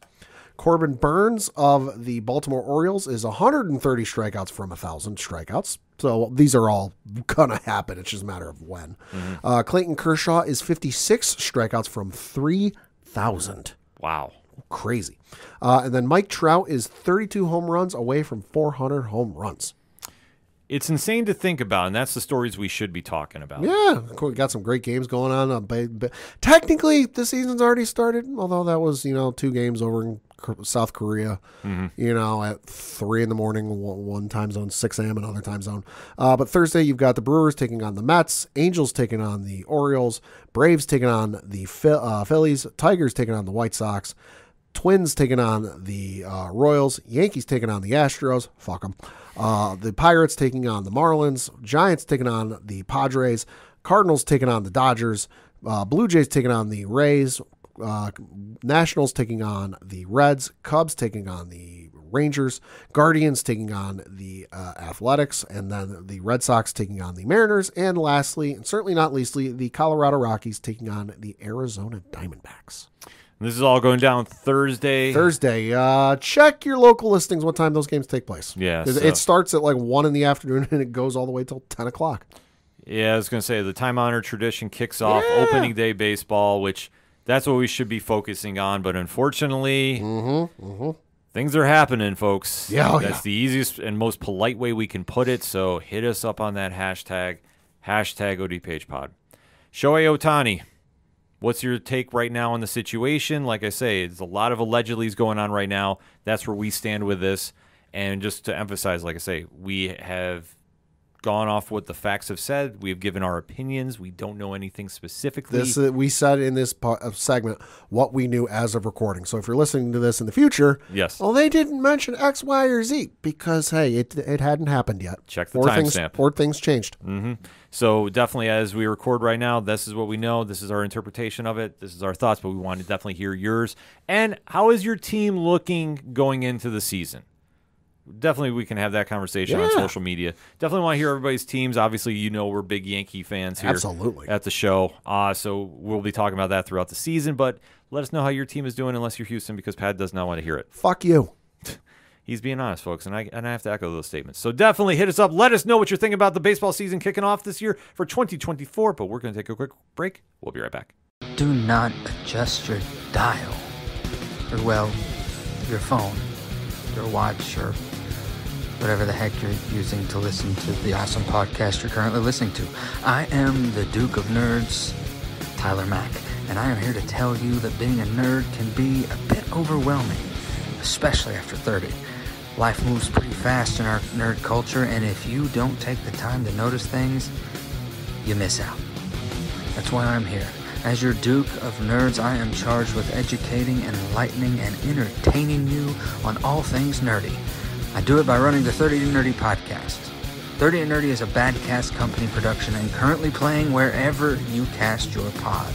Corbin Burnes of the Baltimore Orioles is 130 strikeouts from 1,000 strikeouts. So these are all going to happen. It's just a matter of when. Uh, Clayton Kershaw is 56 strikeouts from 3,000 Wow. crazy. Uh, and then Mike Trout is 32 home runs away from 400 home runs. It's insane to think about, and that's the stories we should be talking about. Yeah, we got some great games going on. Uh, technically, the season's already started, although that was you know two games over in South Korea. You know, at three in the morning, one, one time zone, six a.m. another time zone. Uh, but Thursday, you've got the Brewers taking on the Mets, Angels taking on the Orioles, Braves taking on the Phil- uh, Phillies, Tigers taking on the White Sox. Twins taking on the uh, Royals, Yankees taking on the Astros. Fuck them. Uh, the Pirates taking on the Marlins, Giants taking on the Padres, Cardinals taking on the Dodgers, uh, Blue Jays taking on the Rays, uh, Nationals taking on the Reds, Cubs taking on the Rangers, Guardians taking on the uh, Athletics, and then the Red Sox taking on the Mariners, and lastly, and certainly not leastly, the Colorado Rockies taking on the Arizona Diamondbacks. This is all going down Thursday. Thursday. Uh, check your local listings. What time those games take place? Yeah, it, so- it starts at like one in the afternoon (laughs) and it goes all the way till ten o'clock. Yeah, I was going to say the time honored tradition kicks off Yeah. opening day baseball, which that's what we should be focusing on. But unfortunately, things are happening, folks. Mm-hmm, Yeah, oh, that's yeah. the easiest and most polite way we can put it. So hit us up on that hashtag, hashtag ODPHpod. Shohei Ohtani, what's your take right now on the situation? Like I say, it's a lot of allegedly's going on right now. That's where we stand with this. And just to emphasize, like I say, we have gone off what the facts have said. We have given our opinions. We don't know anything specifically. This uh, we said in this po- segment what we knew as of recording. So if you're listening to this in the future, Yes. well, they didn't mention X, Y, or Z because hey, it it hadn't happened yet. Check the timestamp. or things changed. So definitely, as we record right now, this is what we know. This is our interpretation of it. This is our thoughts, but we want to definitely hear yours. And how is your team looking going into the season? Definitely, we can have that conversation on social media. Definitely want to hear everybody's teams. Obviously, you know we're big Yankee fans here. Absolutely. at the show. Uh, so we'll be talking about that throughout the season. But let us know how your team is doing, unless you're Houston, because Pat does not want to hear it. Fuck you. (laughs) He's being honest, folks, and I and I have to echo those statements. So definitely hit us up. Let us know what you're thinking about the baseball season kicking off this year for 2024. But we're going to take a quick break. We'll be right back. Do not adjust your dial. Or, well, your phone, your watch, or whatever the heck you're using to listen to the awesome podcast you're currently listening to. I am the Duke of Nerds, Tyler Mack, and I am here to tell you that being a nerd can be a bit overwhelming, especially after 30. Life moves pretty fast in our nerd culture, and if you don't take the time to notice things, you miss out. That's why I'm here. As your Duke of Nerds, I am charged with educating, enlightening, and entertaining you on all things nerdy. I do it by running the 30 to Nerdy podcast. 30 to Nerdy is a bad cast Company production and currently playing wherever you cast your pod.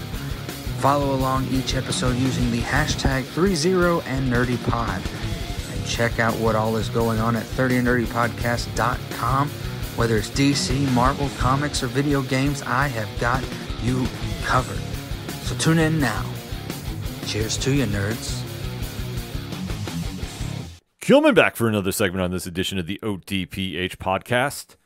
Follow along each episode using the hashtag 30 and NerdyPod. And check out what all is going on at 30nerdypodcast.com. Whether it's DC, Marvel, comics, or video games, I have got you covered. So tune in now. Cheers to you, nerds. Kilman back for another segment on this edition of the ODPH podcast.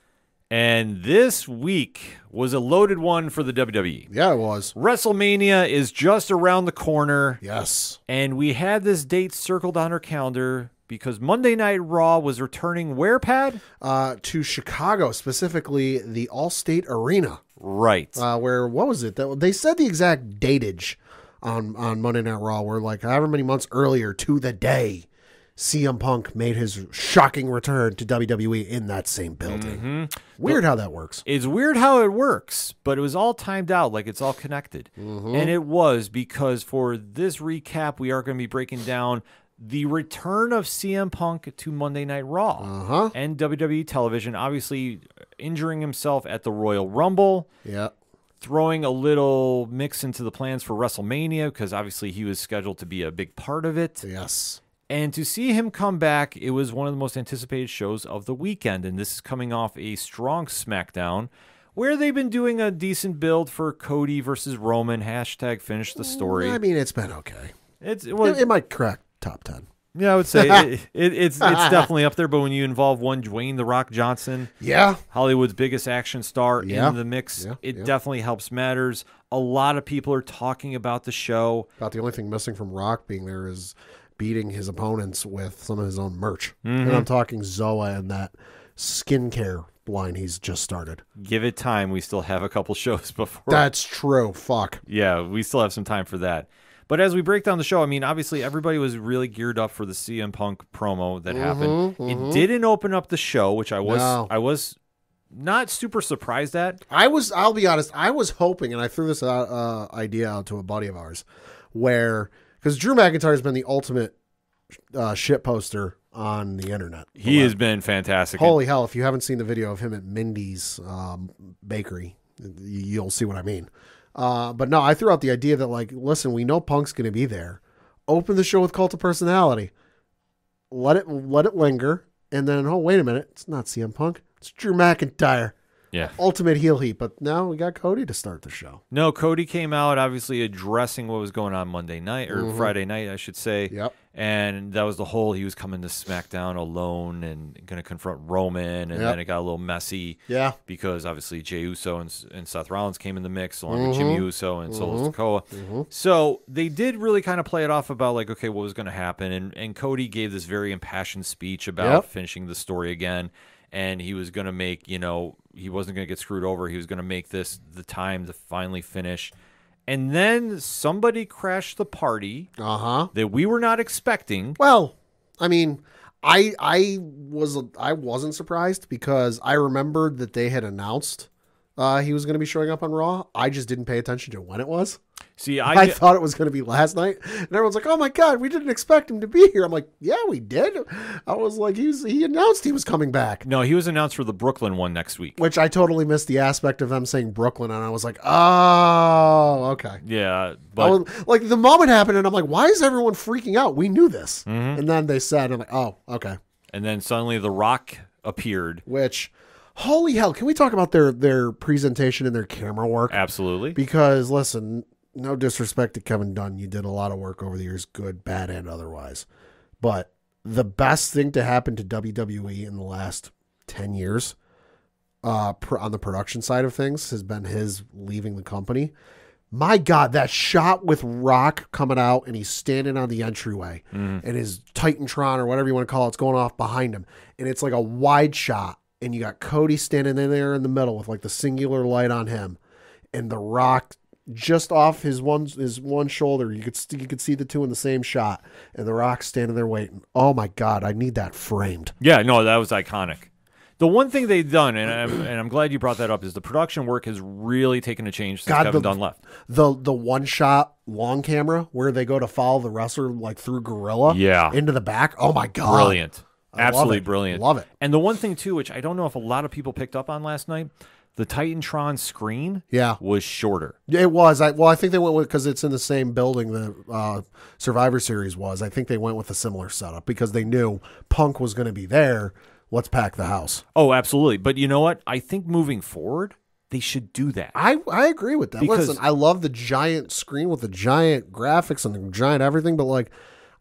And this week was a loaded one for the WWE. Yeah, it was. WrestleMania is just around the corner. Yes. And we had this date circled on our calendar because Monday Night Raw was returning where, Pat? Uh, to Chicago, specifically the Allstate Arena. Right. uh, where what was it? That they said the exact datage on on Monday Night Raw, where like however many months earlier to the day, CM Punk made his shocking return to WWE in that same building. Mm-hmm. Weird how that works. It's weird how it works, but it was all timed out, like it's all connected. And it was because for this recap, we are going to be breaking down the return of CM Punk to Monday Night Raw Uh-huh. and WWE television, obviously injuring himself at the Royal Rumble. Yeah. throwing a little mix into the plans for WrestleMania because obviously he was scheduled to be a big part of it. Yes. And to see him come back, it was one of the most anticipated shows of the weekend. And this is coming off a strong SmackDown where they've been doing a decent build for Cody versus Roman. Hashtag finish the story. Mm, I mean, it's been okay. It's well, It, it might crack top 10. yeah, I would say it, (laughs) it, it's it's definitely up there. But when you involve one Dwayne the Rock Johnson, Yeah. Hollywood's biggest action star Yeah. in the mix. Yeah, it yeah. definitely helps matters. A lot of people are talking about the show. About the only thing missing from Rock being there is beating his opponents with some of his own merch. Mm-hmm. And I'm talking Zoa and that skincare line he's just started. Give it time. We still have a couple (laughs) shows before. That's true. Fuck. yeah, we still have some time for that. But as we break down the show, I mean, obviously everybody was really geared up for the CM Punk promo that happened. It didn't open up the show, which I was No. I was not super surprised at. I was, I'll be honest, I was hoping, and I threw this uh, idea out to a buddy of ours, where, because Drew McIntyre has been the ultimate uh, shit poster on the internet. He has been fantastic. Holy hell, if you haven't seen the video of him at Mindy's um, bakery, you'll see what I mean. Uh, but no, I threw out the idea that, like, listen, we know Punk's going to be there. Open the show with Cult of Personality. Let it let it linger, and then oh wait a minute, it's not CM Punk, it's Drew McIntyre, yeah. ultimate heel heat. But now we got Cody to start the show. No, Cody came out obviously addressing what was going on Monday night or mm-hmm. Friday night, I should say. Yep. And that was the whole he was coming to SmackDown alone and going to confront Roman, and Yep. then it got a little messy. Yeah. because obviously Jey Uso and, and Seth Rollins came in the mix along with Jimmy mm-hmm. Uso and Solo mm-hmm. Sikoa. So they did really kind of play it off about like, okay, what was going to happen, and and Cody gave this very impassioned speech about Yep. finishing the story again, and he was going to make you know he wasn't going to get screwed over. He was going to make this the time to finally finish, and then somebody crashed the party Uh huh. that we were not expecting. Well, I mean, I I was I wasn't surprised because I remembered that they had announced uh, he was going to be showing up on Raw. I just didn't pay attention to when it was. See, I, I, thought it was going to be last night, and everyone's like, "Oh my god, we didn't expect him to be here." I'm like, "Yeah, we did." I was like, "He was, he announced he was coming back." no, he was announced for the Brooklyn one next week. Which I totally missed the aspect of them saying Brooklyn, and I was like, "Oh, okay." Yeah, but was, like the moment happened, and I'm like, "Why is everyone freaking out? We knew this." Mm-hmm. And then they said, "I'm like, oh, okay." and then suddenly The Rock appeared. which holy hell can we talk about their their presentation and their camera work Absolutely. because listen no disrespect to kevin dunn you did a lot of work over the years good bad and otherwise. But the best thing to happen to wwe in the last 10 years uh pr- on the production side of things has been his leaving the company. My god that shot with rock coming out and he's standing on the entryway and his titantron or whatever you want to call it, it's going off behind him. And it's like a wide shot and you got cody standing in there in the middle with like the singular light on him and the rock just off his one his one shoulder you could st- you could see the two in the same shot and the rock standing there waiting oh my god i need that framed Yeah, no, that was iconic. The one thing they've done, and I'm, and I'm glad you brought that up, is the production work has really taken a change since God, Kevin the- Dunn left. the the one shot long camera where they go to follow the wrestler like through gorilla Yeah. into the back oh my god Brilliant. I Absolutely it. brilliant. Love it. And the one thing, too, which I don't know if a lot of people picked up on last night, the Titantron screen Yeah. was shorter. Yeah, It was. I well, I think they went with because it's in the same building the uh, Survivor Series was. I think they went with a similar setup because they knew Punk was going to be there. Let's pack the house. Oh, absolutely. But you know what? I think moving forward, they should do that. I I agree with that. Because- Listen, I love the giant screen with the giant graphics and the giant everything, but like,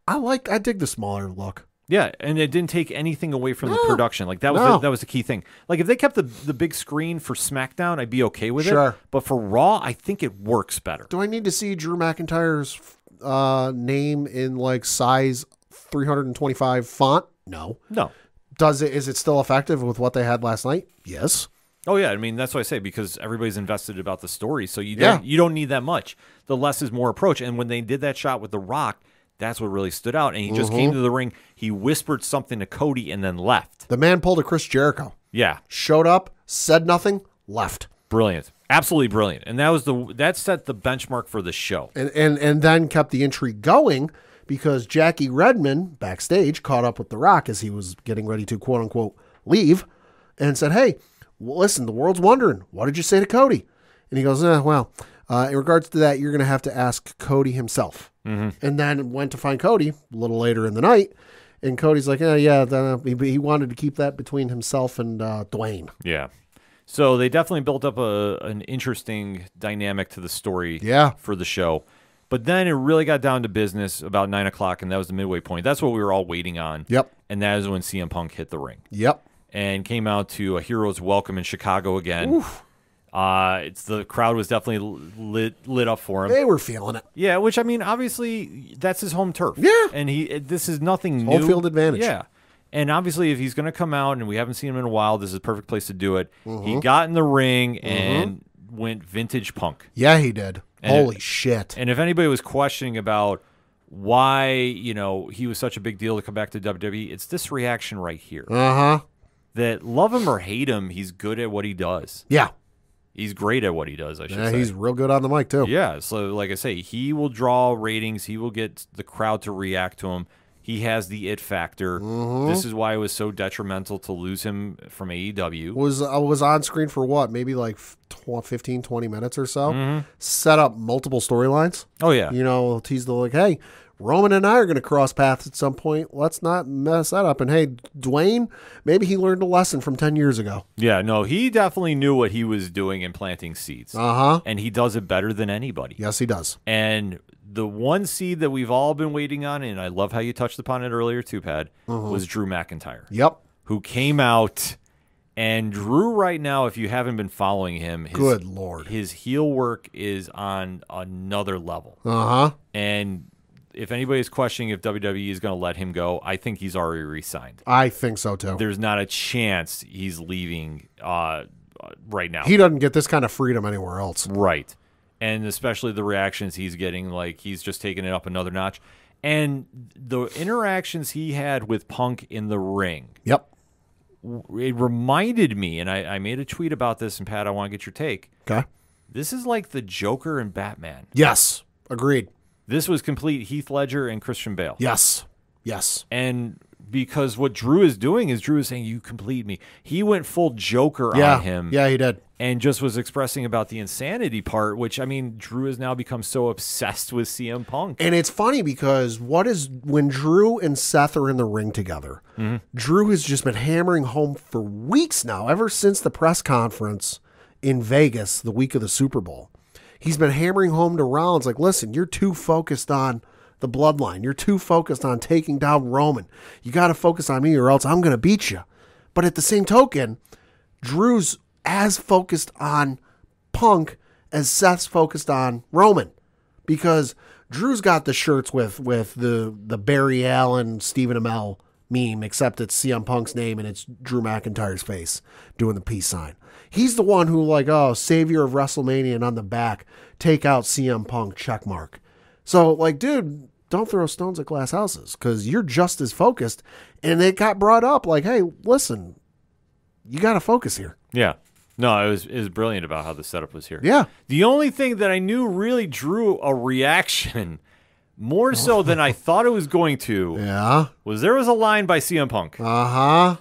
I like I dig the smaller look. Yeah, and it didn't take anything away from the No. production. Like that was No. the, that was the key thing. Like if they kept the the big screen for SmackDown, I'd be okay with it. But for Raw, I think it works better. Do I need to see Drew McIntyre's uh, name in like size 325 font? No. No. Does it? Is it still effective with what they had last night? Yes. Oh yeah, I mean that's what I say because everybody's invested about the story, so you Yeah. don't you don't need that much. The less is more approach. And when they did that shot with The Rock, That's what really stood out. And he just came to the ring. He whispered something to Cody and then left. The man pulled a Chris Jericho. Yeah, Showed up, said nothing, left. brilliant, absolutely brilliant. And that was the that set the benchmark for the show. and and and then kept the intrigue going because Jackie Redmond backstage caught up with The Rock as he was getting ready to quote unquote leave, and said, "Hey, listen, the world's wondering what did you say to Cody?" And he goes, eh, "Well, uh, in regards to that, you're going to have to ask Cody himself." And then went to find Cody a little later in the night, and Cody's like, "Yeah, yeah." uh, he, he wanted to keep that between himself and uh, Dwayne. Yeah. So they definitely built up a an interesting dynamic to the story Yeah. for the show. But then it really got down to business about nine o'clock, and that was the midway point. That's what we were all waiting on. Yep. And that is when CM Punk hit the ring Yep. and came out to a hero's welcome in Chicago again. Uh, it's the crowd was definitely lit lit up for him. They were feeling it. Yeah, which I mean, obviously that's his home turf. Yeah. and he this is nothing home new. field advantage. Yeah, and obviously if he's going to come out and we haven't seen him in a while, this is a perfect place to do it. Mm-hmm. He got in the ring and went vintage punk. Yeah, he did. And Holy it- shit. And if anybody was questioning about why you know he was such a big deal to come back to WWE, it's this reaction right here. Uh huh. That love him or hate him, he's good at what he does. Yeah. He's great at what he does. I should Yeah, say. he's real good on the mic too. Yeah, so like I say, he will draw ratings. He will get the crowd to react to him. He has the it factor. Mm-hmm. This is why it was so detrimental to lose him from AEW. Was uh, was on screen for what? Maybe like tw- 15, 20 minutes or so. Mm-hmm. Set up multiple storylines. Oh yeah, You know, tease the like, hey, Roman and I are going to cross paths at some point. Let's not mess that up. And hey, Dwayne, maybe he learned a lesson from 10 years ago. yeah. No, he definitely knew what he was doing in planting seeds, Uh huh. and he does it better than anybody. Yes, he does. And the one seed that we've all been waiting on, and I love how you touched upon it earlier too, Pat, Mm-hmm. was Drew McIntyre. Yep. who came out and Drew right now if you haven't been following him his, Good Lord. his heel work is on another level Uh huh. and if anybody's questioning if WWE is going to let him go I think he's already resigned I think so too. there's not a chance he's leaving uh, uh, right now He doesn't get this kind of freedom anywhere else. right and especially the reactions he's getting like he's just taking it up another notch and the interactions he had with Punk in the ring Yep. it reminded me, and I, I made a tweet about this, and Pat, I want to get your take. Okay. This is like the Joker and Batman. Yes. Agreed. This was complete Heath Ledger and Christian Bale. Yes. Yes. And because what Drew is doing is Drew is saying, You complete me. He went full Joker Yeah. on him Yeah, he did. and just was expressing about the insanity part, which I mean, Drew has now become so obsessed with CM Punk. And it's funny because what is when Drew and Seth are in the ring together, mm-hmm. Drew has just been hammering home for weeks now, ever since the press conference in Vegas the week of the Super Bowl. He's been hammering home to Rollins like, listen, you're too focused on the bloodline. You're too focused on taking down Roman. You got to focus on me or else I'm going to beat you. But at the same token, Drew's as focused on Punk as Seth's focused on Roman because Drew's got the shirts with with the the Barry Allen Stephen Amell meme, except it's CM Punk's name and it's Drew McIntyre's face doing the peace sign. He's the one who like, oh, savior of WrestleMania, and on the back, take out CM Punk check mark. So like, dude, don't throw stones at glass houses because you're just as focused. And it got brought up like, hey, listen, you got to focus here. Yeah. No, it was, it was brilliant about how the setup was here. Yeah. The only thing that I knew really drew a reaction (laughs) more so than I thought it was going to Yeah. was there was a line by CM Punk. Uh huh.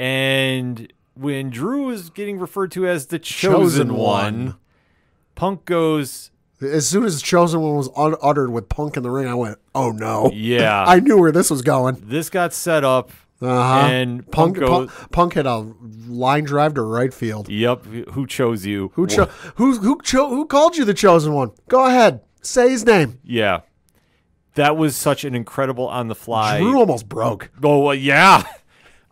And when Drew was getting referred to as the chosen, Chosen one, one. Punk goes, As soon as the chosen one was ut- uttered with Punk in the ring, I went, "Oh no!" Yeah. (laughs) I knew where this was going. this got set up. Uh-huh. And Punk, Punk, Punk, Punk had a line drive to right field. Yep, who chose you? Who cho- who who cho- who called you the chosen one? Go ahead, say his name. Yeah. That was such an incredible on the fly. Drew almost broke. Oh, well, yeah.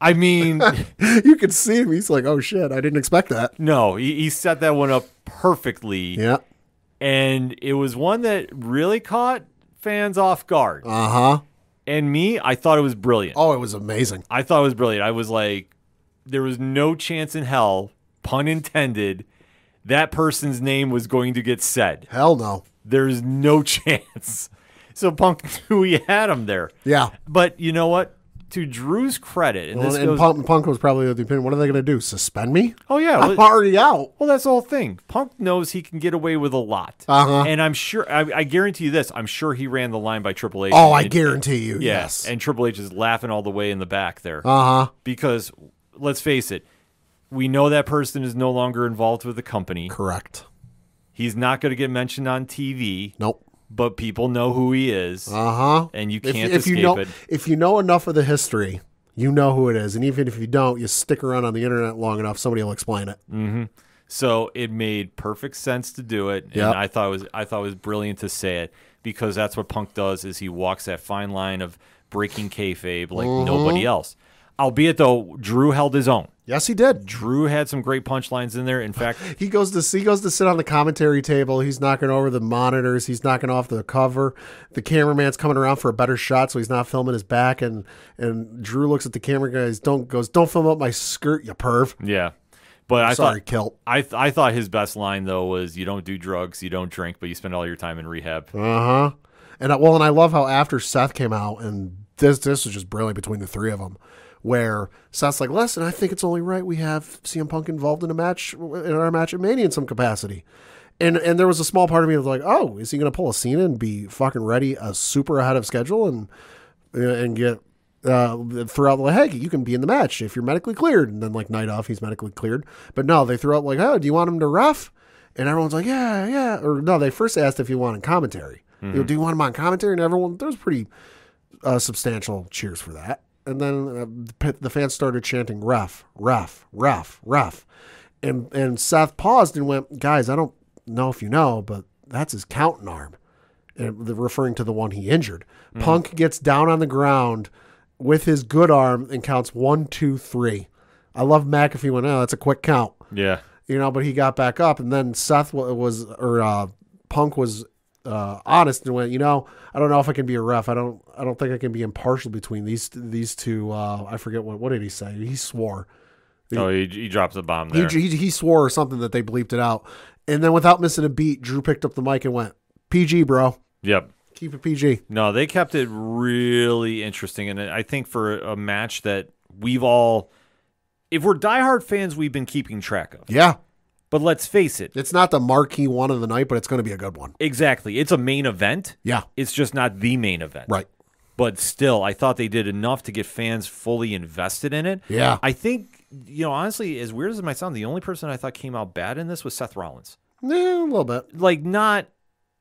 I mean, (laughs) You could see him. He's like, "Oh shit, I didn't expect that." no, he, he set that one up perfectly. Yeah. And it was one that really caught fans off guard. Uh huh. And me, I thought it was brilliant. Oh, it was amazing. I thought it was brilliant. I was like, there was no chance in hell, pun intended, that person's name was going to get said. Hell no. There's no (laughs) chance. so Punk knew he had him there. Yeah. But you know what? To Drew's credit, and Well, this and goes. Punk, Punk was probably of the opinion, what are they going to do? Suspend me? oh yeah, I'm well, already out. well, that's the whole thing. Punk knows he can get away with a lot, Uh-huh. and I'm sure. I, I guarantee you this. I'm sure he ran the line by Triple H. Oh, I guarantee you. Yeah, Yes. and Triple H is laughing all the way in the back there Uh huh. because let's face it, we know that person is no longer involved with the company. Correct. He's not going to get mentioned on TV, Nope. But people know who he is, Uh huh. and you can't if escape you know, it. if you know enough of the history, you know who it is, and even if you don't, you stick around on the internet long enough, somebody will explain it. So it made perfect sense to do it, and Yep. I thought it was I thought it was brilliant to say it because that's what Punk does is he walks that fine line of breaking kayfabe like Mm-hmm. nobody else. Albeit though, Drew held his own. Yes, he did. Drew had some great punchlines in there. In fact, (laughs) He goes to he goes to sit on the commentary table. He's knocking over the monitors. He's knocking off the cover. The cameraman's coming around for a better shot, so he's not filming his back. And and Drew looks at the camera guys. Don't goes. Don't film up my skirt, you perv. yeah. But I Sorry, thought kilt. I th- I thought his best line though was you don't do drugs, you don't drink, but you spend all your time in rehab. Uh huh. And well, and I love how after Seth came out, and this this was just brilliant between the three of them, where Seth's like, "Listen, I think it's only right we have CM Punk involved in a match in our match at Mania in some capacity." And and there was a small part of me that was like, "Oh, is he going to pull a Cena and be fucking ready, uh, super ahead of schedule, and and get." Uh, throughout like, hey, you can be in the match if you're medically cleared, and then like night off, he's medically cleared. But no, they threw out like, oh, do you want him to ref? And everyone's like, yeah, yeah. Or no, they first asked if you wanted commentary. You know, do you want him on commentary? And everyone, there was pretty uh, substantial cheers for that. And then uh, the, the fans started chanting ref, ref, ref, ref. And, and Seth paused and went, guys, I don't know if you know, but that's his counting arm. And referring to the one he injured. Punk gets down on the ground with his good arm and counts one, two, three. I love McAfee went, oh, that's a quick count Yeah. you know, but he got back up, and then Seth was or uh, Punk was uh, honest and went, you know, I don't know if I can be a ref. I don't, I don't think I can be impartial between these these two. Uh, I forget what what did he say? He swore. Oh, he, he drops the bomb He, there. he he swore or something that they bleeped it out, and then without missing a beat, Drew picked up the mic and went, "PG, bro, yep. keep it PG." No, they kept it really interesting, and I think for a match that we've all, if we're diehard fans, we've been keeping track of. Yeah, But let's face it, it's not the marquee one of the night, but it's going to be a good one. exactly, it's a main event. Yeah, It's just not the main event. right. But still, I thought they did enough to get fans fully invested in it. Yeah. I think, you know, honestly, as weird as it might sound, the only person I thought came out bad in this was Seth Rollins. Yeah, a little bit, Like, not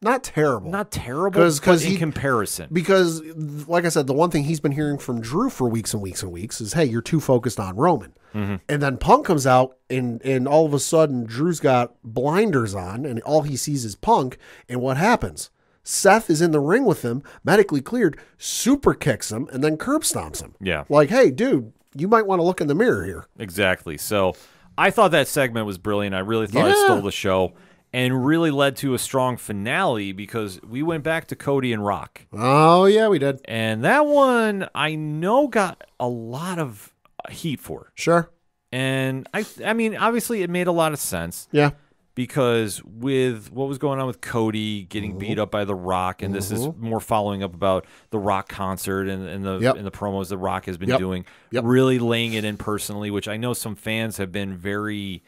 not terrible. not terrible. 'Cause- 'cause but in he- comparison. because like i said the one thing he's been hearing from drew for weeks and weeks and weeks is hey you're too focused on roman mm-hmm. and then punk comes out and and all of a sudden drew's got blinders on and all he sees is punk and what happens seth is in the ring with him medically cleared super kicks him and then curb stomps him Yeah. like hey dude you might want to look in the mirror here Exactly. So I thought that segment was brilliant. I really thought it stole the show and really led to a strong finale because we went back to Cody and Rock. oh yeah we did And that one I know got a lot of heat for. sure And I I mean obviously it made a lot of sense yeah because with what was going on with Cody getting Mm-hmm. beat up by The Rock, and this is more following up about the Rock concert and, and the Yep. and the promos The Rock has been Yep. doing, Yep. really laying it in personally, which I know some fans have been very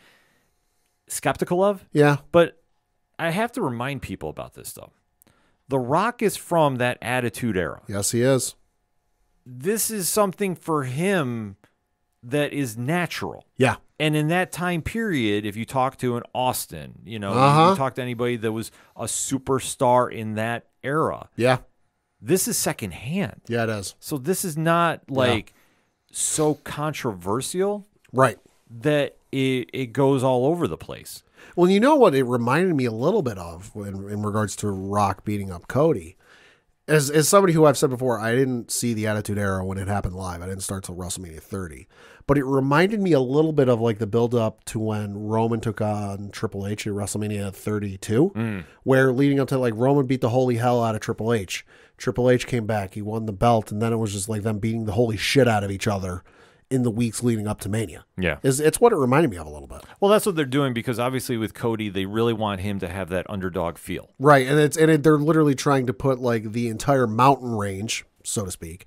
skeptical of. yeah But I have to remind people about this though. The Rock is from that Attitude Era. yes he is This is something for him that is natural. yeah And in that time period, if you talk to an Austin, you know, Uh-huh. you talk to anybody that was a superstar in that era, yeah this is secondhand. yeah it is So this is not like so controversial right that it, it goes all over the place. Well, you know what it reminded me a little bit of in, in regards to Rock beating up Cody. As, as somebody who I've said before, I didn't see the Attitude Era when it happened live. I didn't start till WrestleMania 30. But it reminded me a little bit of like the build up to when Roman took on Triple H at WrestleMania 32, mm. where leading up to like Roman beat the holy hell out of Triple H. Triple H came back, he won the belt, and then it was just like them beating the holy shit out of each other in the weeks leading up to Mania. Yeah. Is it's what it reminded me of a little bit. Well, that's what they're doing because obviously with Cody, they really want him to have that underdog feel. Right, and it's and it, they're literally trying to put like the entire mountain range, so to speak,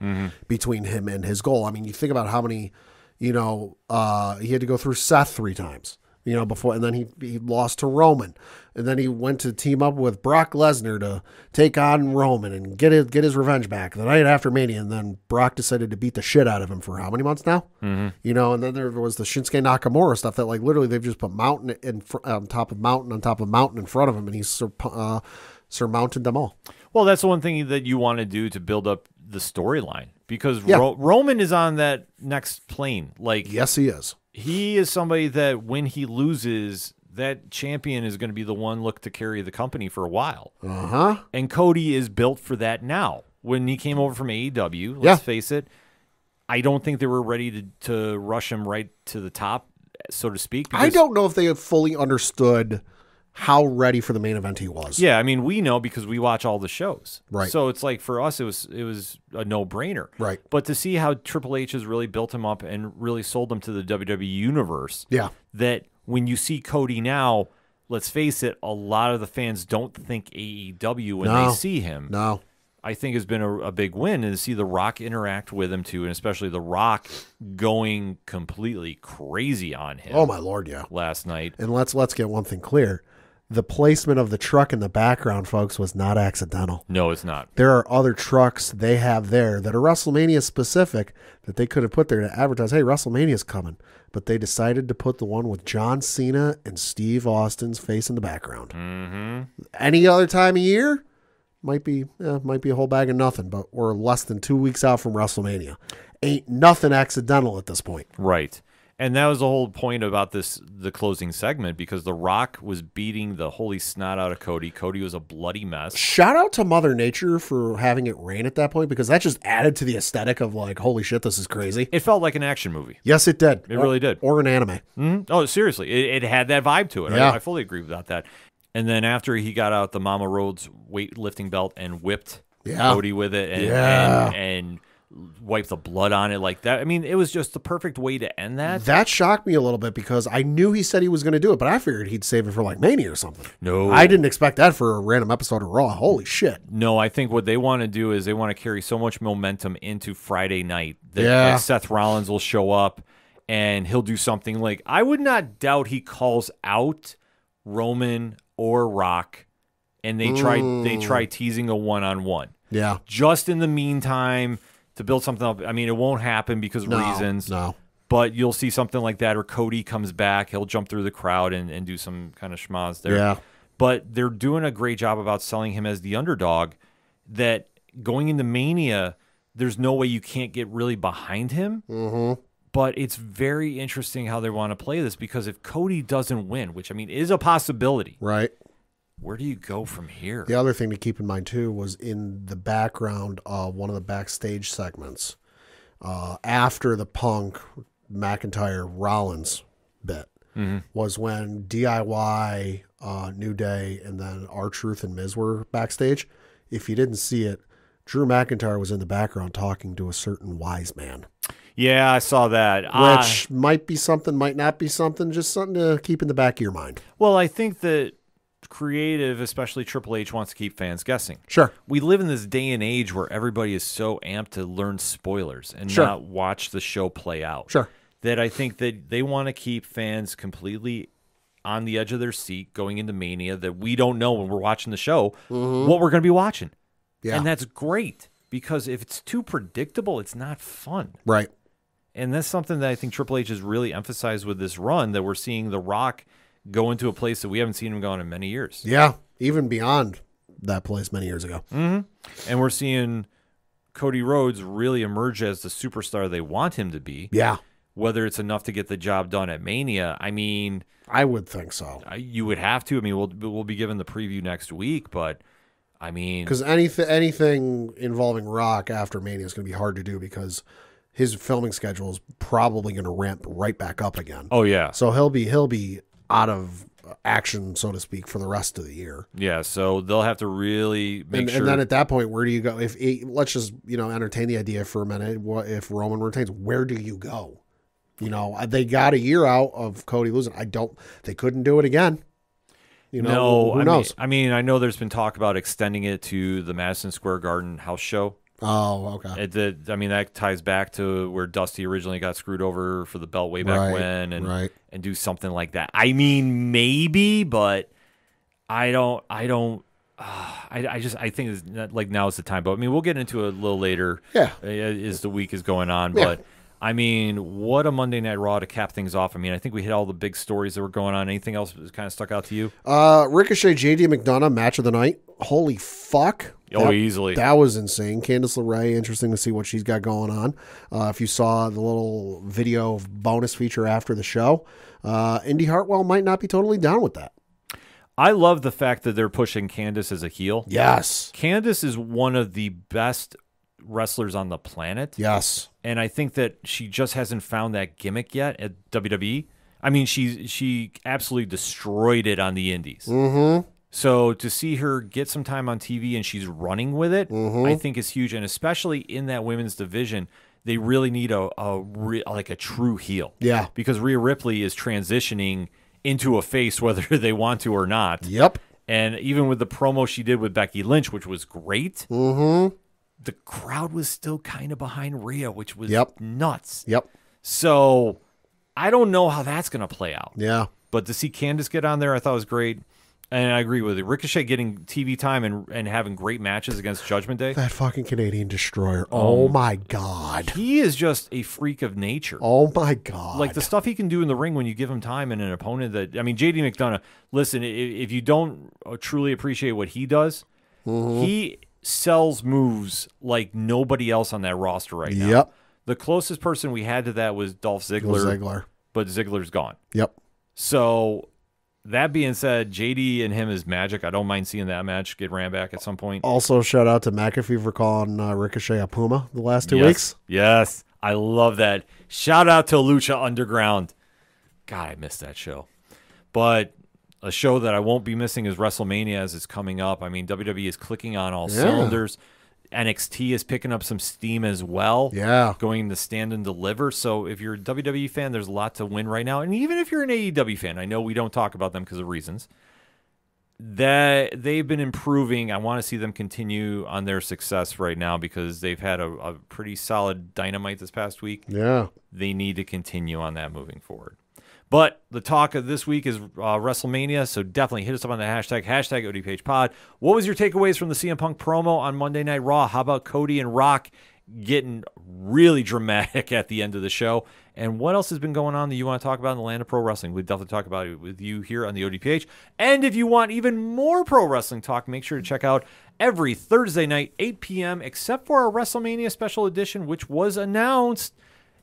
between him and his goal. I mean, you think about how many, you know, uh, he had to go through Seth three times, you know, before, and then he he lost to Roman, and then he went to team up with Brock Lesnar to take on Roman and get his get his revenge back the night after Mania, and then Brock decided to beat the shit out of him for how many months now? Mm-hmm. You know, and then there was the Shinsuke Nakamura stuff that like literally they've just put mountain in fr- on top of mountain on top of mountain in front of him, and he's sur- uh, surmounted them all. Well, that's the one thing that you want to do to build up the storyline because Yeah. Ro- Roman is on that next plane. Like Yes, he is. He is somebody that when he loses, that champion is going to be the one look to carry the company for a while. Uh huh. And Cody is built for that now. When he came over from AEW, let's Yeah. face it, I don't think they were ready to, to rush him right to the top, so to speak. I don't know if they have fully understood how ready for the main event he was. Yeah, I mean, we know because we watch all the shows. Right. So it's like for us, it was it was a no brainer. Right. But to see how Triple H has really built him up and really sold him to the WWE universe. Yeah. That when you see Cody now, let's face it, a lot of the fans don't think AEW when No. they see him. No. I think has been a, a big win and to see The Rock interact with him too, and especially The Rock going completely crazy on him Oh my lord, yeah. last night. And let's let's get one thing clear: the placement of the truck in the background, folks, was not accidental. No, it's not. There are other trucks they have there that are WrestleMania specific that they could have put there to advertise, hey, WrestleMania's coming. But they decided to put the one with John Cena and Steve Austin's face in the background. Mm-hmm. Any other time of year, might be eh, might be a whole bag of nothing. But we're less than two weeks out from WrestleMania. Ain't nothing accidental at this point. Right. And that was the whole point about this the closing segment because The Rock was beating the holy snot out of Cody. Cody was a bloody mess. Shout out to Mother Nature for having it rain at that point because that just added to the aesthetic of like, holy shit, this is crazy. It felt like an action movie. Yes, it did. It really did. Or an anime. hmm Oh, seriously, it, it had that vibe to it. Yeah. I, I fully agree about that. And then after he got out the Mama Rhodes weightlifting belt and whipped Yeah. Cody with it and, Yeah. and and wiped the blood on it like that. I mean, it was just the perfect way to end that. That shocked me a little bit because I knew he said he was going to do it, but I figured he'd save it for like Mania or something. No. I didn't expect that for a random episode of Raw. Holy shit. No, I think what they want to do is they want to carry so much momentum into Friday night that, Yeah. that Seth Rollins will show up and he'll do something like I would not doubt he calls out Roman or Rock and they try they Mm. try teasing a one on one. Yeah. Just in the meantime to build something up. I mean, it won't happen because of No, reasons. No. But you'll see something like that, or Cody comes back, he'll jump through the crowd and, and do some kind of schmaz there. Yeah. But they're doing a great job about selling him as the underdog. That going into Mania, there's no way you can't get really behind him. Mm-hmm. But it's very interesting how they want to play this because if Cody doesn't win, which I mean is a possibility, Right. Where do you go from here? The other thing to keep in mind too was in the background of one of the backstage segments uh, after the Punk McIntyre Rollins bit was when DIY, uh, New Day, and then R Truth and Miz were backstage. If you didn't see it, Drew McIntyre was in the background talking to a certain wise man, Yeah, I saw that. Which might be something, might not be something, just something to keep in the back of your mind. well, I think that creative, especially Triple H, wants to keep fans guessing. Sure. we live in this day and age where everybody is so amped to learn spoilers and Sure. not watch the show play out. Sure. That I think that they want to keep fans completely on the edge of their seat going into Mania that we don't know when we're watching the show mm-hmm. what we're going to be watching. Yeah. And that's great because if it's too predictable, it's not fun. Right. And that's something that I think Triple H has really emphasized with this run that we're seeing The Rock go into a place that we haven't seen him go in in many years. Yeah. Even beyond that place many years ago. Mm-hmm. And we're seeing Cody Rhodes really emerge as the superstar they want him to be. Yeah. Whether it's enough to get the job done at Mania, I mean, I would think so. You would have to. I mean, we'll we'll be given the preview next week, but I mean, Because anything anything involving Rock after Mania is going to be hard to do because his filming schedule is probably going to ramp right back up again. oh yeah, So he'll be he'll be out of action, so to speak, for the rest of the year. yeah. So they'll have to really make And, sure. and then at that point, where do you go? If he, let's just you know entertain the idea for a minute. What if Roman retains? Where do you go? You know, uh, they got a year out of Cody losing. I don't. They couldn't do it again. You know, no, who I knows? Mean, I mean, I know there's been talk about extending it to the Madison Square Garden house show. Oh, okay. It did, I mean, that ties back to where Dusty originally got screwed over for the belt way back Right, when, and right. and do something like that. I mean, maybe, but I don't, I don't. Uh, I, I just I think it's not, like now is the time, but I mean we'll get into it a little later. Yeah. uh, as the week is going on, Yeah. but I mean, what a Monday Night Raw to cap things off. I mean, I think we hit all the big stories that were going on. Anything else that kind of stuck out to you? Uh, Ricochet, JD McDonagh, match of the night. Holy fuck! Oh, That- easily. That was insane. Candice LeRae, interesting to see what she's got going on. Uh, if you saw the little video bonus feature after the show, uh, Indi Hartwell might not be totally down with that. I love the fact that they're pushing Candice as a heel. Yes, Candice is one of the best wrestlers on the planet. yes, and I think that she just hasn't found that gimmick yet at WWE. I mean, she she absolutely destroyed it on the Indies. Mm-hmm. So to see her get some time on TV and she's running with it, I think is huge, and especially in that women's division, they really need a a re, like a true heel. Yeah. because Rhea Ripley is transitioning into a face (laughs) whether they want to or not. yep, And even with the promo she did with Becky Lynch, which was great, mm-hmm. The crowd was still kind of behind Rhea, which was Yep. nuts. yep, So I don't know how that's going to play out. yeah, But to see Candice get on there, I thought was great. And I agree with you. Ricochet getting TV time and, and having great matches against Judgment Day. that fucking Canadian destroyer. Oh my god. He is just a freak of nature. Oh my god. Like the stuff he can do in the ring when you give him time and an opponent that I mean, JD McDonagh. Listen, if you don't uh, truly appreciate what he does, Mm-hmm. he sells moves like nobody else on that roster right now. Yep. The closest person we had to that was Dolph Ziggler, Ziggler. but Ziggler's gone. Yep. So that being said, JD and him is magic. I don't mind seeing that match get ran back at some point. Also, shout out to McAfee for calling uh, Ricochet a Puma the last two yes. weeks. Yes. I love that. Shout out to Lucha Underground. God, I missed that show. But a show that I won't be missing is WrestleMania as it's coming up. I mean, WWE is clicking on all Yeah. cylinders. NXT is picking up some steam as well. Yeah. Going to stand and deliver. So if you're a WWE fan, there's a lot to win right now. And even if you're an AEW fan, I know we don't talk about them because of reasons. That they've been improving. I want to see them continue on their success right now because they've had a, a pretty solid dynamite this past week Yeah. they need to continue on that moving forward. But the talk of this week is uh, WrestleMania, so definitely hit us up on the hashtag, hashtag ODPHPod. What was your takeaways from the CM Punk promo on Monday Night Raw? How about Cody and Rock getting really dramatic (laughs) at the end of the show? And what else has been going on that you want to talk about in the land of pro wrestling? We'd definitely talk about it with you here on the ODPH. And if you want even more pro wrestling talk, make sure to check out every Thursday night, 8 p.m., except for our WrestleMania special edition, which was announced.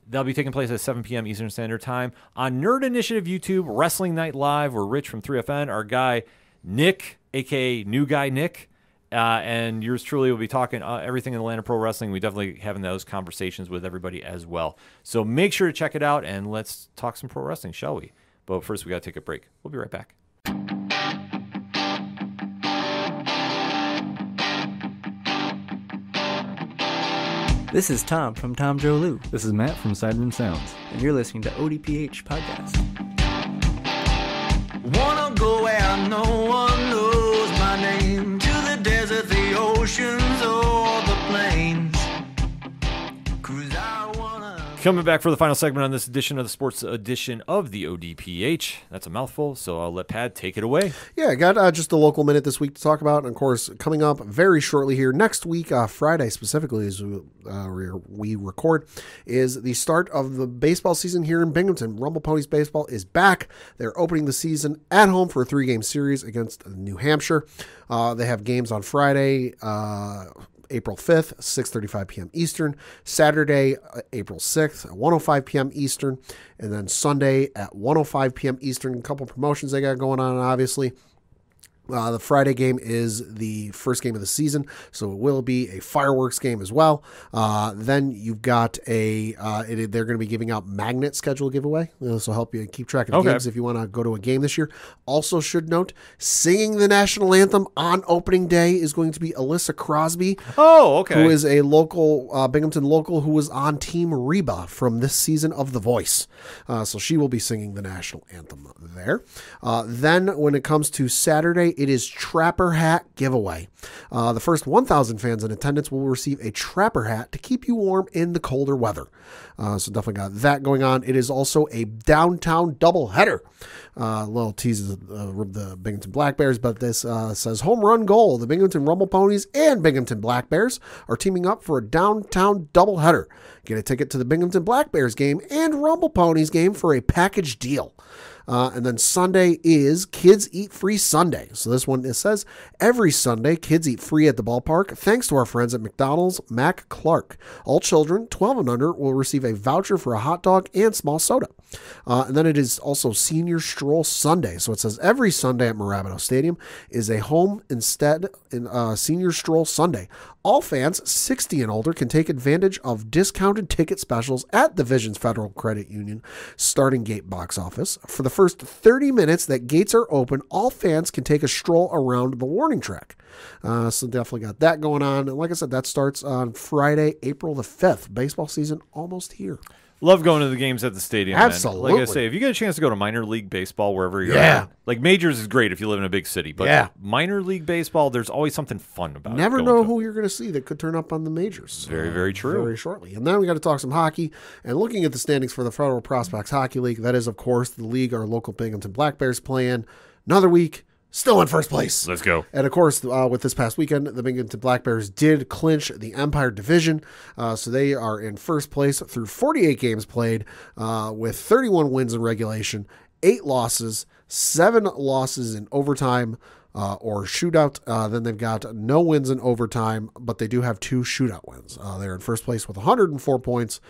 That'll be taking place at 7 p.m. Eastern Standard Time on Nerd Initiative YouTube, Wrestling Night Live, where Rich from 3FN, our guy Nick, aka New Guy Nick, uh, and yours truly will be talking uh, everything in the land of pro wrestling. We definitely having those conversations with everybody as well. So make sure to check it out and let's talk some pro wrestling, shall we? But first, we got to take a break. We'll be right back. This is Tom from Tom Joe Lou, This is Matt from Sideroom Sounds. and you're listening to ODPH Podcast. Wanna go where no one Coming back for the final segment on this edition of the sports edition of the ODPH. That's a mouthful, so I'll let Pat take it away. Yeah, I got uh, just a local minute this week to talk about. And of course, coming up very shortly here, next week, uh, Friday specifically, as we, uh, we- record, is the start of the baseball season here in Binghamton. Rumble Ponies Baseball is back. They're opening the season at home for a three game series against New Hampshire. Uh, they have games on Friday. April 5th, 6:35 p.m. Eastern, Saturday, uh, April 6th, at 105 p.m. Eastern, and then Sunday at 105 p.m. Eastern. A couple promotions they got going on obviously. Uh, the Friday game is the first game of the season, so it will be a fireworks game as well. Uh, then you've got a uh, it, they're going to be giving out magnet schedule giveaway. This will help you keep track of the Okay. games if you want to go to a game this year. Also, should note singing the national anthem on opening day is going to be Alyssa Crosby, Oh, okay. who is a local uh, Binghamton local who was on Team Reba from this season of The Voice. Uh, so she will be singing the national anthem there. Uh, then, when it comes to Saturday, it is Trapper Hat giveaway. Uh, the first 1,000 fans in attendance will receive a Trapper Hat to keep you warm in the colder weather. Uh, so definitely got that going on. It is also a downtown doubleheader. Uh, a little teases of uh, the Binghamton Black Bears, but this uh, says home run goal. The Binghamton Rumble Ponies and Binghamton Black Bears are teaming up for a downtown doubleheader. Get a ticket to the Binghamton Black Bears game and Rumble Ponies game for a package deal. Uh, and then Sunday is Kids Eat Free Sunday. So this one it says every Sunday kids eat free at the ballpark thanks to our friends at McDonald's Mac Clark. All children 12 and under will receive a voucher for a hot dog and small soda. Uh, and then it is also Senior Stroll Sunday. So it says every Sunday at Mirabito Stadium is a home instead in uh, Senior Stroll Sunday. All fans 60 and older can take advantage of discounted ticket specials at the Visions Federal Credit Union starting gate box office. For the first 30 minutes that gates are open, all fans can take a stroll around the warning track. Uh, so definitely got that going on. And like I said, that starts on Friday, April the 5th. Baseball season almost here. Love going to the games at the stadium. man. Like I say, if you get a chance to go to minor league baseball wherever you're Yeah. at, like majors is great if you live in a big city, but Yeah. minor league baseball, there's always something fun about it. Never know who you're going to see that could turn up on the majors. Very, very true. Very shortly. And then we got to talk some hockey. And looking at the standings for the Federal Prospects Hockey League, that is, of course, the league our local Binghamton Black Bears play in. Another week, still in first place. Let's go. And of course, uh, with this past weekend, the Binghamton Black Bears did clinch the Empire Division. Uh, so they are in first place through 48 games played uh, with 31 wins in regulation, eight losses, seven losses in overtime. Uh, or shootout. Uh, then they've got no wins in overtime, but they do have two shootout wins. Uh, they're in first place with 104 points.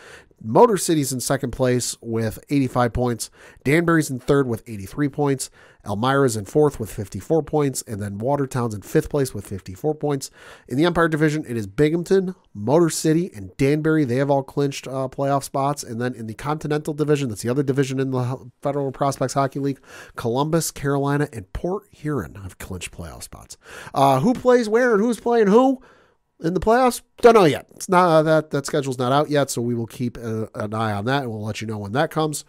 Motor City's in second place with 85 points. Danbury's in third with 83 points. Elmira's in fourth with 54 points. And then Watertown's in fifth place with 54 points. In the Empire Division, it is Binghamton, Motor City, and Danbury. They have all clinched uh, playoff spots. And then in the Continental Division, that's the other division in the Federal Prospects Hockey League, Columbus, Carolina, and Port Huron have clinched playoff spots. Uh, who plays where and who's playing who? in the playoffs? Don't know yet. It's not uh, that that schedule's not out yet, so we will keep uh, an eye on that, and we'll let you know when that comes.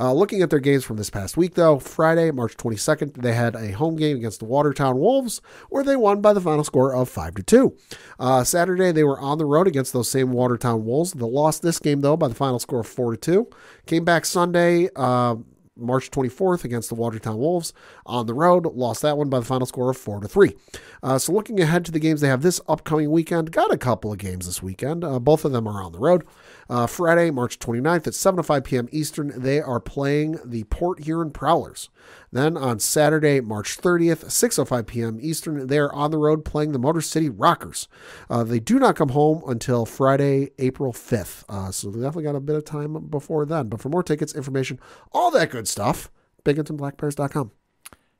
Uh, looking at their games from this past week, though, Friday, March 22nd, they had a home game against the Watertown Wolves, where they won by the final score of five to two. Uh, Saturday, they were on the road against those same Watertown Wolves. They lost this game though by the final score of four to two. Came back Sunday. Uh, March 24th against the Watertown Wolves on the road. Lost that one by the final score of 4 to 3. Uh, so looking ahead to the games they have this upcoming weekend, got a couple of games this weekend. Uh, both of them are on the road. Uh, Friday, March 29th at 7 to 5 p.m. Eastern, they are playing the Port Huron Prowlers. Then on Saturday, March 30th, 6.05 p.m. Eastern, they are on the road playing the Motor City Rockers. Uh, they do not come home until Friday, April 5th. Uh, so they definitely got a bit of time before then. But for more tickets, information, all that good stuff, BinghamtonBlackBears.com.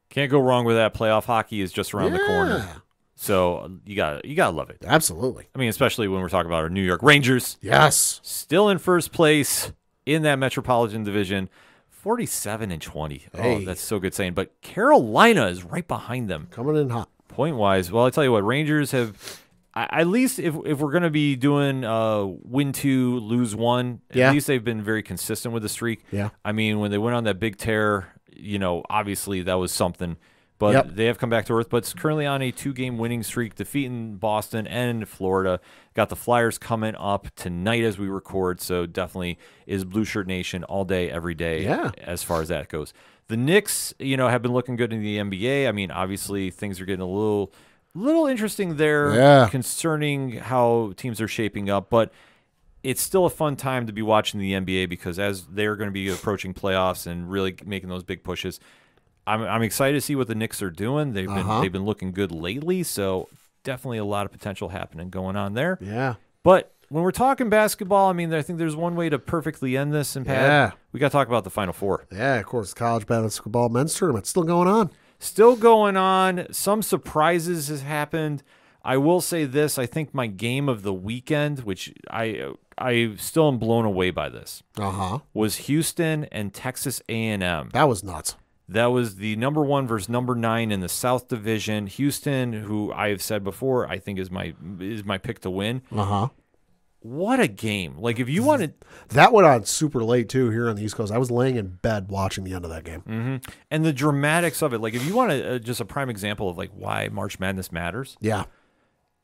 Can't go wrong with that. Playoff hockey is just around the corner. So you got you gotta love it. Absolutely. I mean, especially when we're talking about our New York Rangers, Yes. still in first place in that Metropolitan Division, forty-seven and twenty. Hey. Oh, that's so good saying. But Carolina is right behind them. Coming in hot. Point wise, well, I tell you what, Rangers have. At least if, if we're going to be doing uh, win two, lose one, Yeah. at least they've been very consistent with the streak. Yeah. I mean, when they went on that big tear, you know, obviously that was something. But Yep. they have come back to earth. But it's currently on a two game winning streak, defeating Boston and Florida. Got the Flyers coming up tonight as we record. So definitely is Blue Shirt Nation all day, every day Yeah. as far as that goes. The Knicks, you know, have been looking good in the NBA. I mean, obviously things are getting a little little interesting there Yeah. concerning how teams are shaping up, but it's still a fun time to be watching the NBA because as they're going to be approaching playoffs and really making those big pushes, I'm I'm excited to see what the Knicks are doing. They've been Uh-huh. they've been looking good lately, so definitely a lot of potential happening going on there. Yeah. But when we're talking basketball, I mean, I think there's one way to perfectly end this. And Pat, Yeah. we got to talk about the Final Four. Yeah, of course. College basketball men's tournament still going on. still going on. Some surprises has happened. I will say this: I think my game of the weekend, which I I still am blown away by this, Uh huh. was Houston and Texas A&M. That was nuts. That was the number one versus number nine in the South Division. Houston, who I have said before, I think is my is my pick to win. Uh huh. What a game! Like if you wanted, That went on super late too here on the East Coast. I was laying in bed watching the end of that game. and the dramatics of it. Like if you want a, just a prime example of like why March Madness matters. Yeah.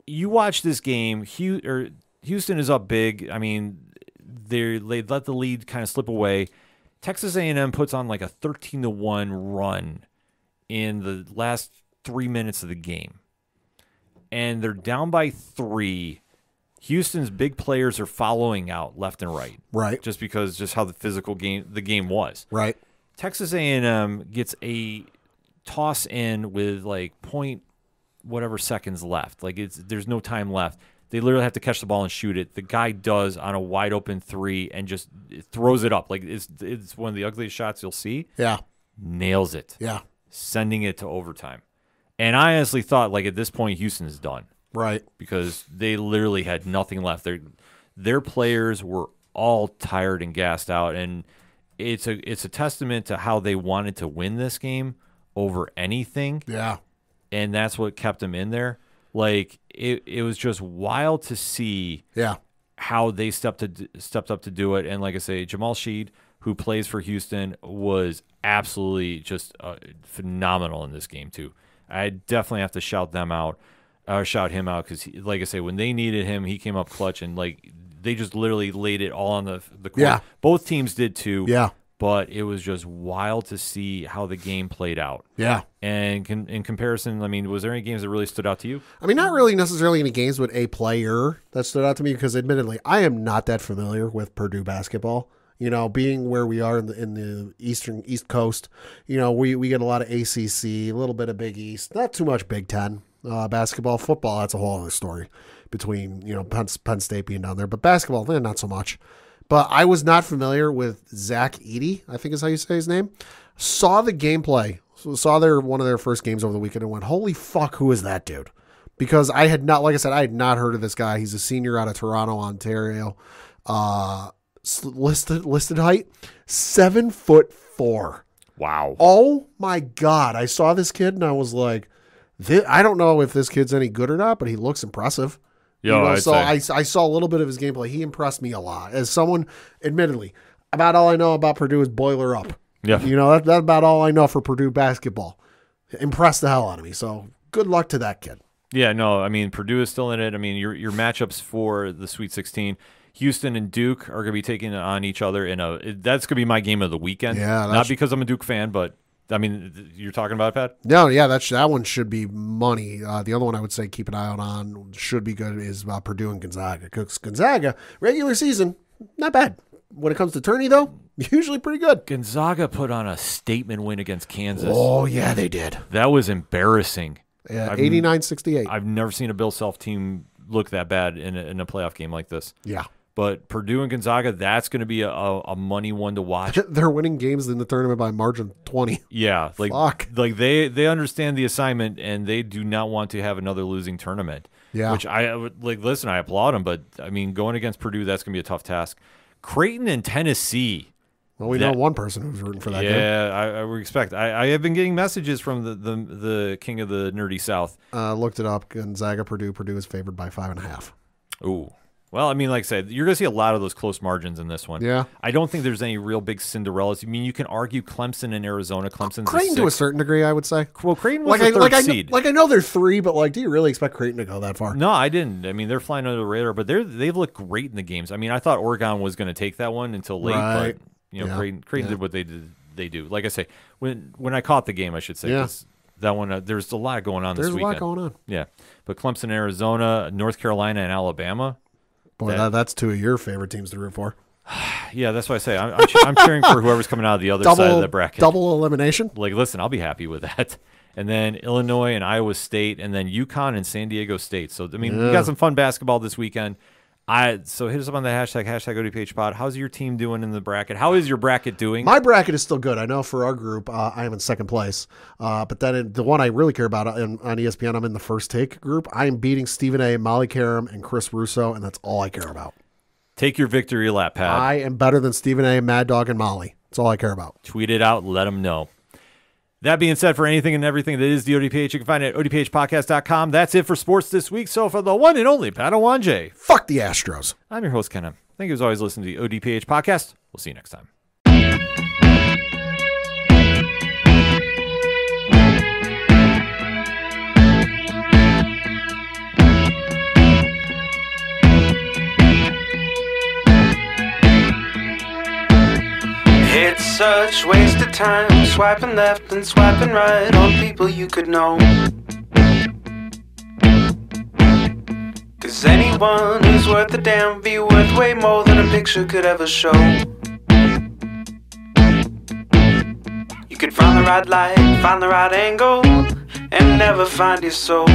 you watch this game, Houston is up big. I mean, they they let the lead kind of slip away. Texas A&M puts on like a 13 to 1 run in the last 3 minutes of the game. And they're down by 3. Houston's big players are following out left and right Right. just because just how the physical game the game was. Right. Texas A&M gets a toss in with like point whatever seconds left. Like it's there's no time left. They literally have to catch the ball and shoot it. The guy does on a wide open three and just throws it up. Like it's it's one of the ugliest shots you'll see. Yeah. Nails it, Yeah. sending it to overtime. And I honestly thought like at this point Houston is done Right. because they literally had nothing left. Their their players were all tired and gassed out, and it's a it's a testament to how they wanted to win this game over anything, Yeah. and that's what kept them in there. Like it, it was just wild to see Yeah. how they stepped to stepped up to do it. And like I say, Jamal Shead, who plays for Houston, was absolutely just uh, phenomenal in this game too. I definitely have to shout them out, or shout him out because, like I say, when they needed him, he came up clutch and like they just literally laid it all on the the court. Yeah. Both teams did too. Yeah. But it was just wild to see how the game played out. Yeah. And in comparison, I mean, was there any games that really stood out to you? I mean, not really necessarily any games with a player that stood out to me because, admittedly, I am not that familiar with Purdue basketball. You know, being where we are in the in the eastern East Coast, you know, we we get a lot of ACC, a little bit of Big East, not too much Big Ten uh, basketball. Football, that's a whole other story. Between you know Penn, Penn State being down there, but basketball, eh, not so much. But I was not familiar with Zach Edey, I think is how you say his name. Saw the gameplay, saw their one of their first games over the weekend, and went, "Holy fuck, who is that dude?" Because I had not, like I said, I had not heard of this guy. He's a senior out of Toronto, Ontario. Uh, listed listed height seven foot four. Wow. Oh my god! I saw this kid and I was like, I don't know if this kid's any good or not, but he looks impressive. Yo, You know, I'd so say. I, I saw a little bit of his gameplay. He impressed me a lot. As someone, admittedly, about all I know about Purdue is boiler up. Yeah. You know, that, that's about all I know for Purdue basketball. Impressed the hell out of me. So good luck to that kid. Yeah, no, I mean Purdue is still in it. I mean your your matchups for the Sweet 16, Houston and Duke are going to be taking on each other in a. That's going to be my game of the weekend. Yeah, not because I'm a Duke fan, but I mean you're talking about it, Pat. No, yeah, that's that one should be money. Uh, the other one I would say keep an eye out on should be good is uh, Purdue and Gonzaga. 'Cause Gonzaga regular season not bad. When it comes to tourney though, (laughs) usually pretty good. Gonzaga put on a statement win against Kansas. Oh yeah, they did. That was embarrassing. Yeah, I've- 89-68. I've never seen a Bill Self team look that bad in a, in a playoff game like this. yeah. But Purdue and Gonzaga, that's going to be a, a, money one to watch. (laughs) They're winning games in the tournament by margin 20. Yeah, (laughs) like Fuck. like they they understand the assignment and they do not want to have another losing tournament. Yeah. which I like. Listen, I applaud them, but I mean, going against Purdue, that's gonna be a tough task. Creighton and Tennessee. Well, we That- know one person who's rooting for that game. yeah, I, I would expect. I, I have been getting messages from the, the the king of the nerdy South. Uh, looked it up. Gonzaga, Purdue. Purdue is favored by five and a half. Ooh. Well, I mean, like I said, you're going to see a lot of those close margins in this one. Yeah. I don't think there's any real big Cinderellas. I mean, you can argue Clemson and Arizona. Clemson's Creighton to a certain degree, I would say. Well, Creighton was Like the I, third like, I, like I know they're three, but like, do you really expect Creighton to go that far? No, I didn't. I mean, they're flying under the radar, but they're they've looked great in the games. I mean, I thought Oregon was going to take that one until late, Right. but you know, Yeah. Creighton, Creighton Yeah. did what they did. They do. Like I say, when when I caught the game, I should say, Yeah. that one uh, there's a lot going on There's this a lot going on. Yeah, but Clemson, Arizona, North Carolina, and Alabama. Boy, That- that, that's two of your favorite teams to root for. (sighs) Yeah, that's what I say. I'm, I'm, I'm cheering for whoever's coming out of the other side of the bracket. double elimination. Like, listen, I'll be happy with that. (laughs) And then Illinois and Iowa State, and then UConn and San Diego State. So, I mean, we got some fun basketball this weekend. I so hit us up on the hashtag hashtag ODPH pod. How's your team doing in the bracket? How is your bracket doing? My bracket is still good. I know for our group, uh, I am in second place. Uh, but then in, the one I really care about on, on ESPN, I'm in the first take group. I am beating Stephen A, Molly Qerim, and Chris Russo, and that's all I care about. Take your victory lap, Pat. I am better than Stephen A, Mad Dog, and Molly. That's all I care about. Tweet it out. Let them know. That being said, for anything and everything that is the ODPH, you can find it at odphpodcast.com. That's it for sports this week. So for the one and only Pat J, Fuck the Astros. I'm your host, Ken. Thank you as always listening to the ODPH podcast. We'll see you next time. It's such waste of time swiping left and swiping right on people you could know. Cause anyone who's worth a damn be worth way more than a picture could ever show. You could find the right light, find the right angle, and never find your soul.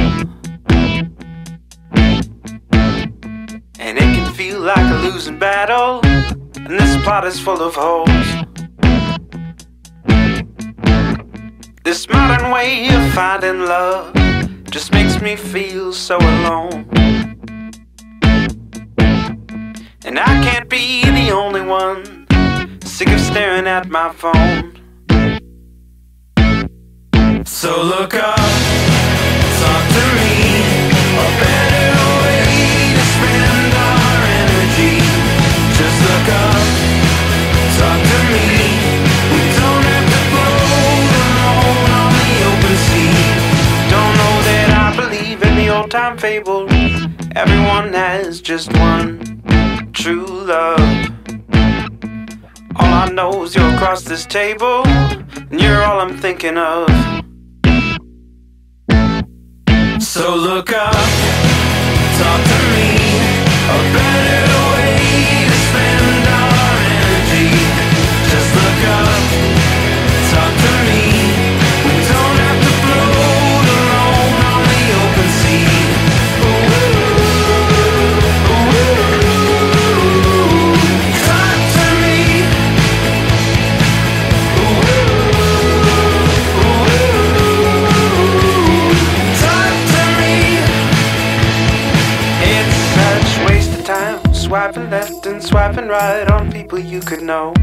And it can feel like a losing battle, and this plot is full of holes. This modern way of finding love just makes me feel so alone. And I can't be the only one sick of staring at my phone. So look up, talk to me. Everyone has just one true love. All I know is you're across this table, and you're all I'm thinking of. So look up, talk to me. A better swiping right on people you could know.